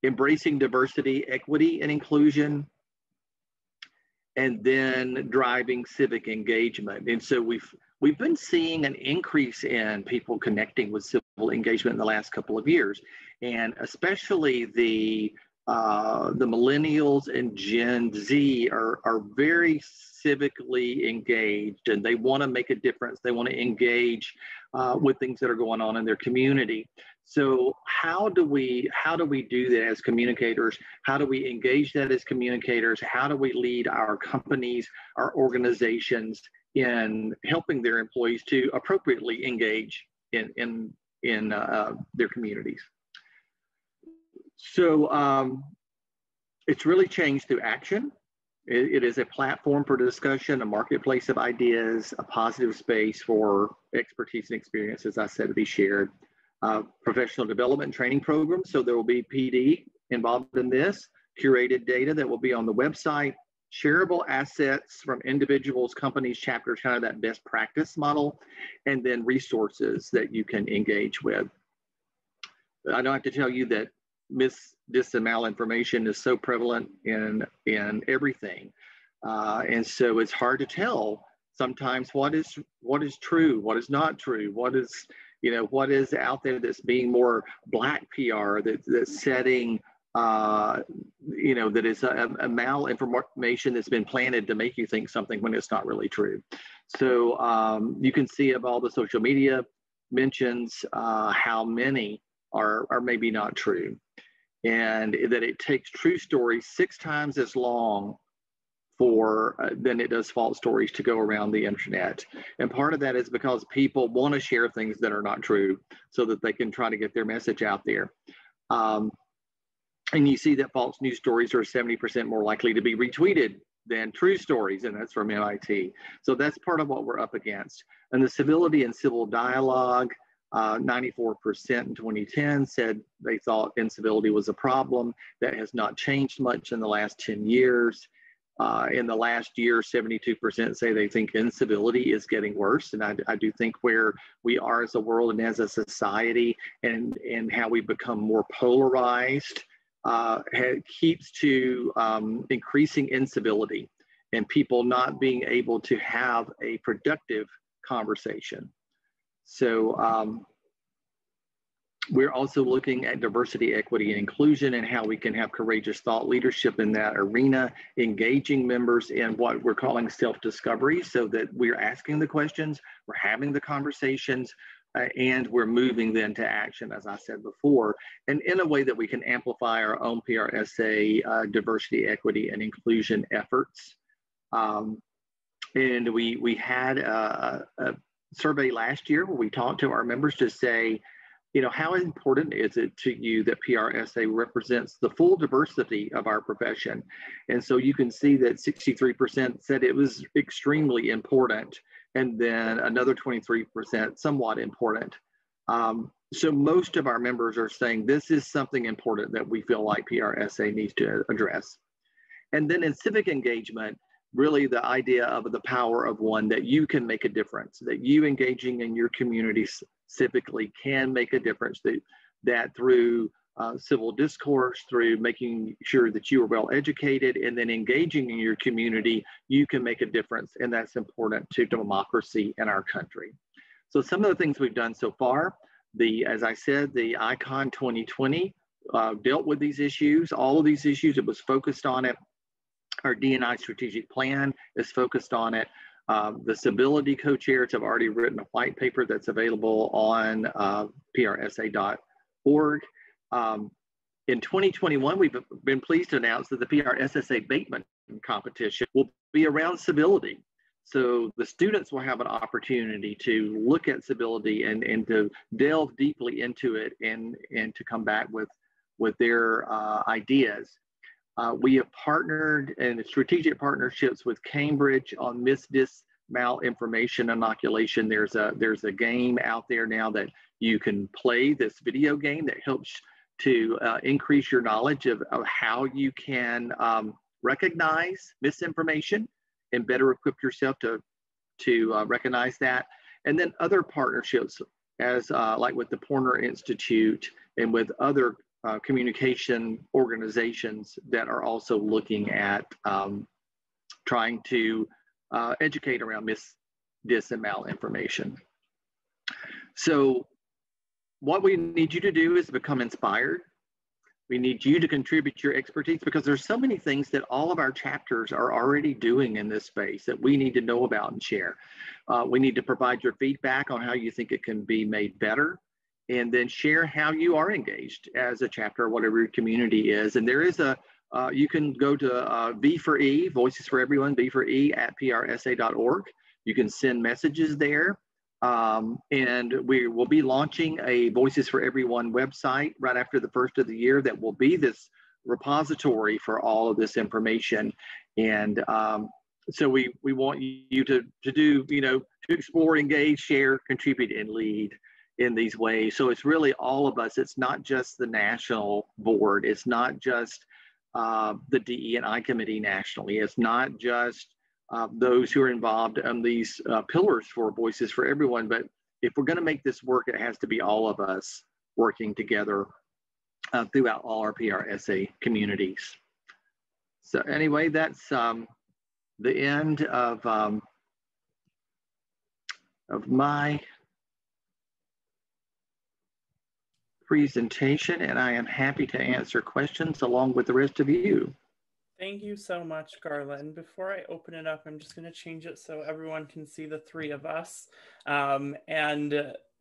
embracing diversity, equity, and inclusion, and then driving civic engagement. And so we've we've been seeing an increase in people connecting with civil engagement in the last couple of years, and especially the uh, the millennials and Gen Z are, are very civically engaged and they want to make a difference. They want to engage uh, with things that are going on in their community. So how do we how do we do that as communicators? How do we engage that as communicators? How do we lead our companies, our organizations in helping their employees to appropriately engage in, in, in uh, their communities. So um, it's really changed through action. It, it is a platform for discussion, a marketplace of ideas, a positive space for expertise and experience, as I said, to be shared. Uh, professional development training programs. So there will be PD involved in this, curated data that will be on the website, shareable assets from individuals, companies, chapters, kind of that best practice model, and then resources that you can engage with. I don't have to tell you that mis, dis, and malinformation is so prevalent in, in everything. Uh, and so it's hard to tell sometimes what is what is true, what is not true, what is you know what is out there that's being more black PR that, that's setting uh, you know that is a, a malinformation that's been planted to make you think something when it's not really true. So um, you can see of all the social media mentions uh, how many are are maybe not true, and that it takes true stories six times as long for uh, than it does false stories to go around the internet. And part of that is because people want to share things that are not true so that they can try to get their message out there. Um, and you see that false news stories are 70% more likely to be retweeted than true stories, and that's from MIT. So that's part of what we're up against. And the civility and civil dialogue, uh, 94% in 2010 said they thought incivility was a problem. That has not changed much in the last 10 years. Uh, in the last year, 72% say they think incivility is getting worse. And I, I, do think where we are as a world and as a society and, and how we become more polarized uh, keeps to um, increasing incivility and people not being able to have a productive conversation. So um, we're also looking at diversity, equity, and inclusion and how we can have courageous thought leadership in that arena, engaging members in what we're calling self-discovery so that we're asking the questions, we're having the conversations, uh, and we're moving then to action, as I said before, and in a way that we can amplify our own PRSA uh, diversity, equity, and inclusion efforts. Um, and we, we had a, a survey last year where we talked to our members to say, you know, how important is it to you that PRSA represents the full diversity of our profession? And so you can see that 63% said it was extremely important, and then another 23% somewhat important. Um, so most of our members are saying this is something important that we feel like PRSA needs to address. And then in civic engagement, really the idea of the power of one that you can make a difference, that you engaging in your community civically can make a difference, that, that through uh, civil discourse, through making sure that you are well educated and then engaging in your community, you can make a difference. And that's important to democracy in our country. So some of the things we've done so far, the, as I said, the ICON 2020 uh, dealt with these issues, all of these issues, it was focused on it. Our DNI strategic plan is focused on it. Um, the civility co-chairs have already written a white paper that's available on uh, prsa.org. Um, in 2021, we've been pleased to announce that the PRSSA Bateman competition will be around civility. So the students will have an opportunity to look at civility and, and to delve deeply into it and, and to come back with, with their uh, ideas. Uh, we have partnered in strategic partnerships with Cambridge on misdis malinformation inoculation. There's a there's a game out there now that you can play this video game that helps to uh, increase your knowledge of, of how you can um, recognize misinformation and better equip yourself to to uh, recognize that. And then other partnerships, as uh, like with the Poynter Institute and with other uh, communication organizations that are also looking at um, trying to uh, educate around mis, dis, and malinformation. So what we need you to do is become inspired. We need you to contribute your expertise because there's so many things that all of our chapters are already doing in this space that we need to know about and share. Uh, we need to provide your feedback on how you think it can be made better and then share how you are engaged as a chapter or whatever your community is. And there is a, uh, you can go to uh, V for E, Voices for Everyone, V for E at prsa.org. You can send messages there. Um, and we will be launching a Voices for Everyone website right after the first of the year that will be this repository for all of this information. And um, so we, we want you to, to do, you know, to explore, engage, share, contribute, and lead in these ways. So it's really all of us. It's not just the national board. It's not just uh, the DE and I committee nationally. It's not just uh, those who are involved in these uh, pillars for Voices for Everyone, but if we're going to make this work, it has to be all of us working together uh, throughout all our PRSA communities. So anyway, that's um, the end of, um, of my presentation and I am happy to answer questions along with the rest of you. Thank you so much, Garland. Before I open it up, I'm just going to change it so everyone can see the three of us. Um, and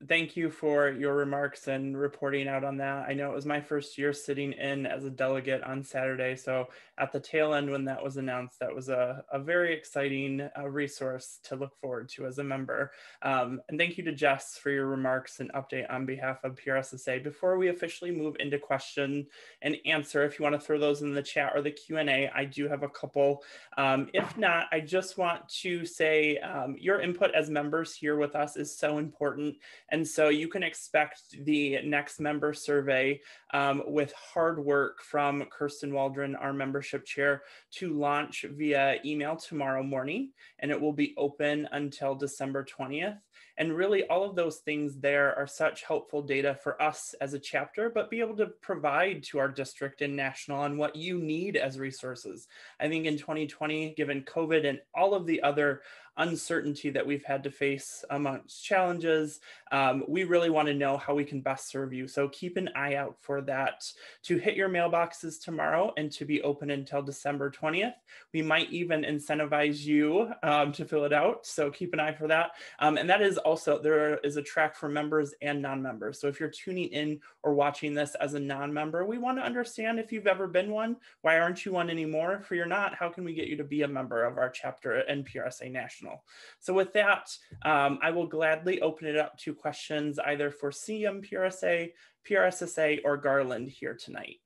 thank you for your remarks and reporting out on that. I know it was my first year sitting in as a delegate on Saturday. So at the tail end, when that was announced, that was a, a very exciting uh, resource to look forward to as a member. Um, and thank you to Jess for your remarks and update on behalf of PRSSA. Before we officially move into question and answer, if you want to throw those in the chat or the Q&A, I do have a couple. Um, if not, I just want to say um, your input as members here with us is so important and so you can expect the next member survey um, with hard work from Kirsten Waldron, our membership chair, to launch via email tomorrow morning. And it will be open until December 20th. And really, all of those things there are such helpful data for us as a chapter, but be able to provide to our district and national on what you need as resources. I think in 2020, given COVID and all of the other uncertainty that we've had to face amongst challenges. Um, we really want to know how we can best serve you. So keep an eye out for that to hit your mailboxes tomorrow and to be open until December 20th. We might even incentivize you um, to fill it out. So keep an eye for that. Um, and that is also, there is a track for members and non-members. So if you're tuning in or watching this as a non-member, we want to understand if you've ever been one, why aren't you one anymore? If you're not, how can we get you to be a member of our chapter at NPRSA National? So with that, um, I will gladly open it up to questions either for CM PRSA, PRSSA, or Garland here tonight.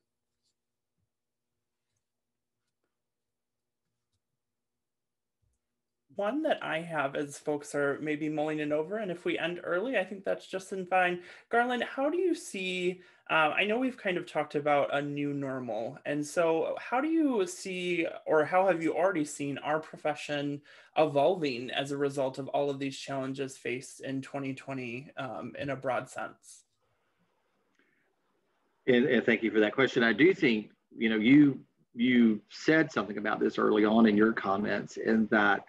one that I have as folks are maybe mulling it over, and if we end early, I think that's just in fine. Garland, how do you see uh, I know we've kind of talked about a new normal. And so, how do you see, or how have you already seen our profession evolving as a result of all of these challenges faced in 2020 um, in a broad sense? And, and thank you for that question. I do think, you know, you you said something about this early on in your comments, in that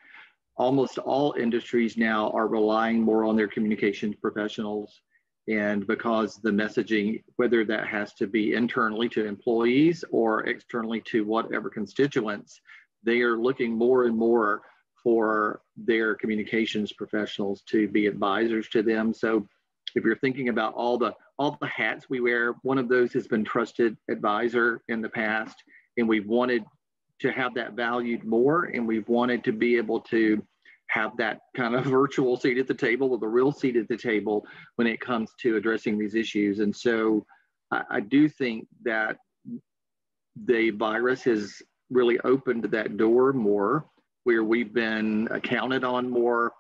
almost all industries now are relying more on their communications professionals and because the messaging, whether that has to be internally to employees or externally to whatever constituents, they are looking more and more for their communications professionals to be advisors to them. So if you're thinking about all the all the hats we wear, one of those has been trusted advisor in the past, and we've wanted to have that valued more, and we've wanted to be able to have that kind of virtual seat at the table or the real seat at the table when it comes to addressing these issues. And so I, I do think that the virus has really opened that door more where we've been counted on more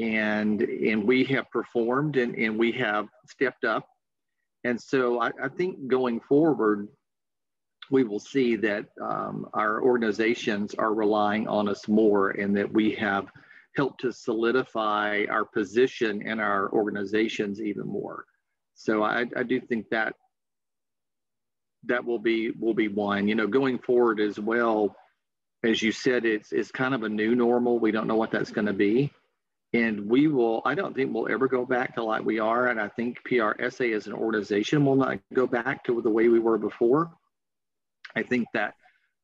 and and we have performed and, and we have stepped up and so I, I think going forward we will see that um, our organizations are relying on us more and that we have help to solidify our position in our organizations even more. So I, I do think that that will be will be one. You know, going forward as well, as you said, it's it's kind of a new normal. We don't know what that's going to be. And we will, I don't think we'll ever go back to like we are. And I think PRSA as an organization will not go back to the way we were before. I think that,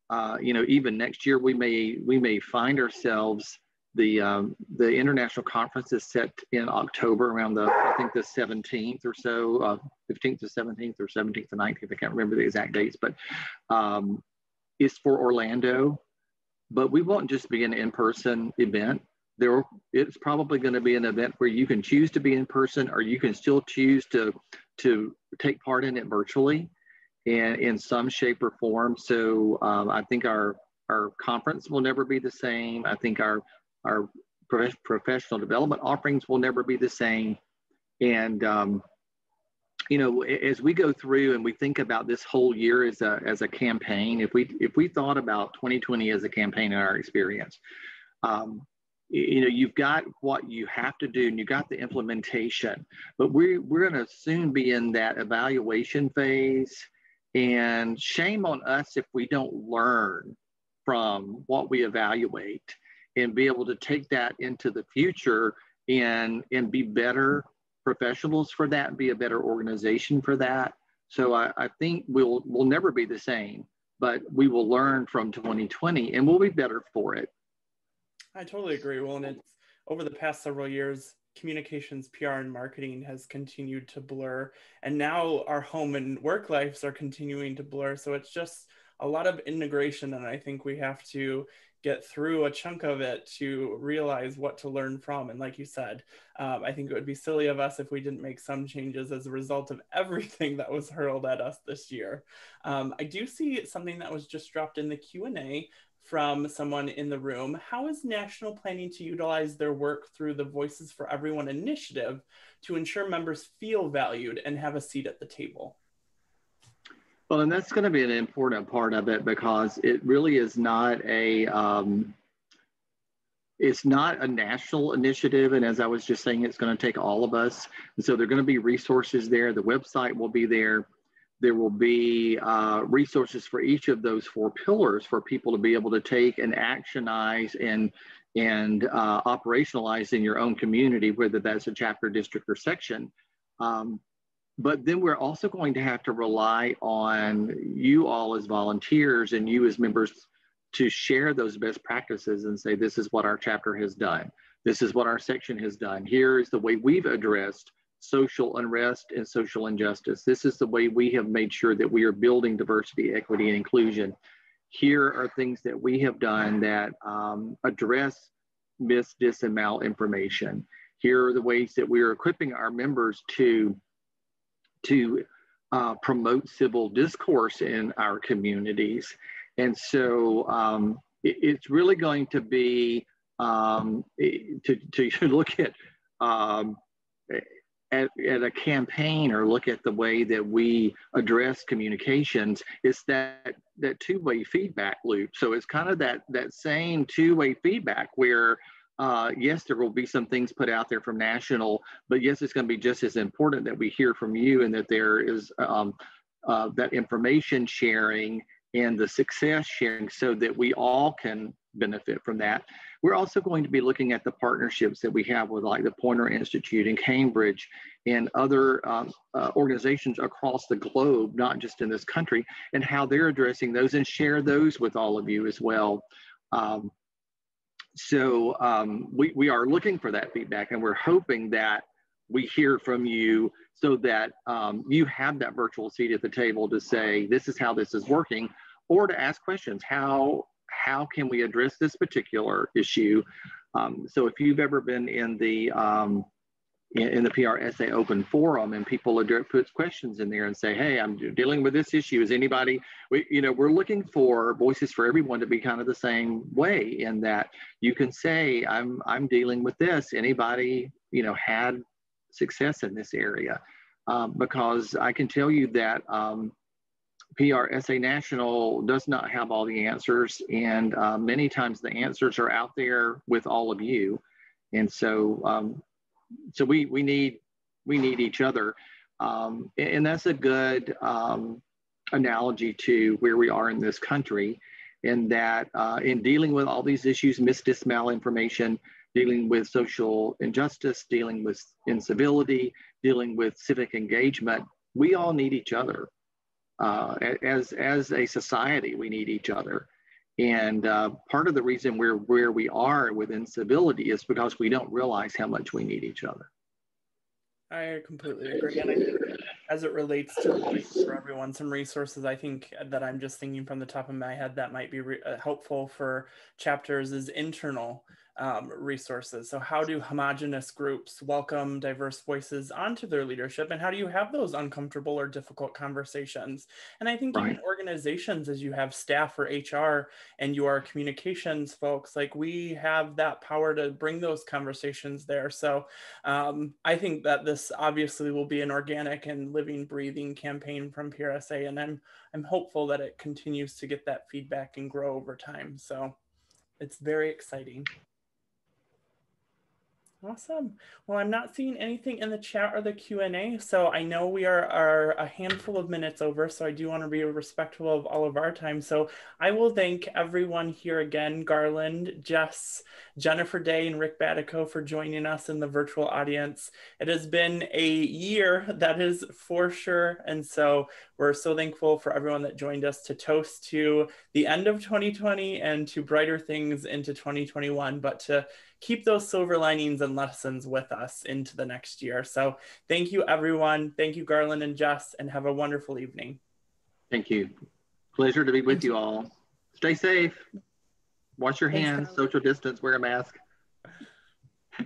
uh, you know, even next year we may we may find ourselves the um, the international conference is set in October around the I think the 17th or so, uh, 15th to 17th or 17th to 19th. I can't remember the exact dates, but um, it's for Orlando. But we won't just be an in-person event. There, it's probably going to be an event where you can choose to be in person, or you can still choose to to take part in it virtually, and in some shape or form. So um, I think our our conference will never be the same. I think our our professional development offerings will never be the same. And, um, you know, as we go through and we think about this whole year as a, as a campaign, if we, if we thought about 2020 as a campaign in our experience, um, you know, you've got what you have to do and you've got the implementation, but we're, we're going to soon be in that evaluation phase. And shame on us if we don't learn from what we evaluate and be able to take that into the future and and be better professionals for that, be a better organization for that. So I, I think we'll we'll never be the same, but we will learn from 2020 and we'll be better for it. I totally agree. Well, and it's over the past several years, communications, PR, and marketing has continued to blur. And now our home and work lives are continuing to blur. So it's just a lot of integration. And I think we have to get through a chunk of it to realize what to learn from. And like you said, um, I think it would be silly of us if we didn't make some changes as a result of everything that was hurled at us this year. Um, I do see something that was just dropped in the Q&A from someone in the room. How is National planning to utilize their work through the Voices for Everyone initiative to ensure members feel valued and have a seat at the table? Well, and that's going to be an important part of it because it really is not a um, it's not a national initiative. And as I was just saying, it's going to take all of us. And so there are going to be resources there. The website will be there. There will be uh, resources for each of those four pillars for people to be able to take and actionize and and uh, operationalize in your own community, whether that's a chapter, district, or section. Um, but then we're also going to have to rely on you all as volunteers and you as members to share those best practices and say, this is what our chapter has done. This is what our section has done. Here is the way we've addressed social unrest and social injustice. This is the way we have made sure that we are building diversity, equity, and inclusion. Here are things that we have done that um, address mis, dis, and malinformation. Here are the ways that we are equipping our members to to uh, promote civil discourse in our communities. And so um, it, it's really going to be um, to, to look at, um, at, at a campaign or look at the way that we address communications, it's that, that two-way feedback loop. So it's kind of that, that same two-way feedback where uh, yes, there will be some things put out there from national, but yes, it's going to be just as important that we hear from you and that there is um, uh, that information sharing and the success sharing so that we all can benefit from that. We're also going to be looking at the partnerships that we have with like the Poynter Institute in Cambridge and other um, uh, organizations across the globe, not just in this country, and how they're addressing those and share those with all of you as well. Um, so um, we, we are looking for that feedback and we're hoping that we hear from you so that um, you have that virtual seat at the table to say, this is how this is working, or to ask questions. How, how can we address this particular issue? Um, so if you've ever been in the um, in, the PRSA open forum and people put questions in there and say, hey, I'm dealing with this issue. Is anybody, we, you know, we're looking for voices for everyone to be kind of the same way in that you can say, I'm, I'm dealing with this. Anybody, you know, had success in this area? Um, because I can tell you that um, PRSA National does not have all the answers. And uh, many times the answers are out there with all of you. And so um, so we we need we need each other, um, and that's a good um, analogy to where we are in this country, in that uh, in dealing with all these issues, misdis malinformation, dealing with social injustice, dealing with incivility, dealing with civic engagement, we all need each other. Uh, as as a society, we need each other. And uh, part of the reason we're where we are with incivility is because we don't realize how much we need each other. I completely agree. And I think as it relates to for everyone, some resources I think that I'm just thinking from the top of my head that might be re- uh, helpful for chapters is internal um, resources. So, how do homogenous groups welcome diverse voices onto their leadership, and how do you have those uncomfortable or difficult conversations? And I think right. even organizations, as you have staff or HR and you are communications folks, like we have that power to bring those conversations there. So, um, I think that this obviously will be an organic and living, breathing campaign from PRSA, and I'm I'm hopeful that it continues to get that feedback and grow over time. So, it's very exciting. Awesome. Well, I'm not seeing anything in the chat or the Q&A, so I know we are, are a handful of minutes over, so I do want to be respectful of all of our time. So I will thank everyone here again, Garland, Jess, Jennifer Day, and Rick Batyko for joining us in the virtual audience. It has been a year, that is for sure, and so we're so thankful for everyone that joined us to toast to the end of 2020 and to brighter things into 2021, but to keep those silver linings and lessons with us into the next year. So thank you, everyone. Thank you, Garland and Jess, and have a wonderful evening. Thank you. Pleasure to be with you all. Stay safe. Wash your hands, social distance, wear a mask.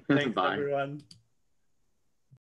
Thanks, Bye. everyone.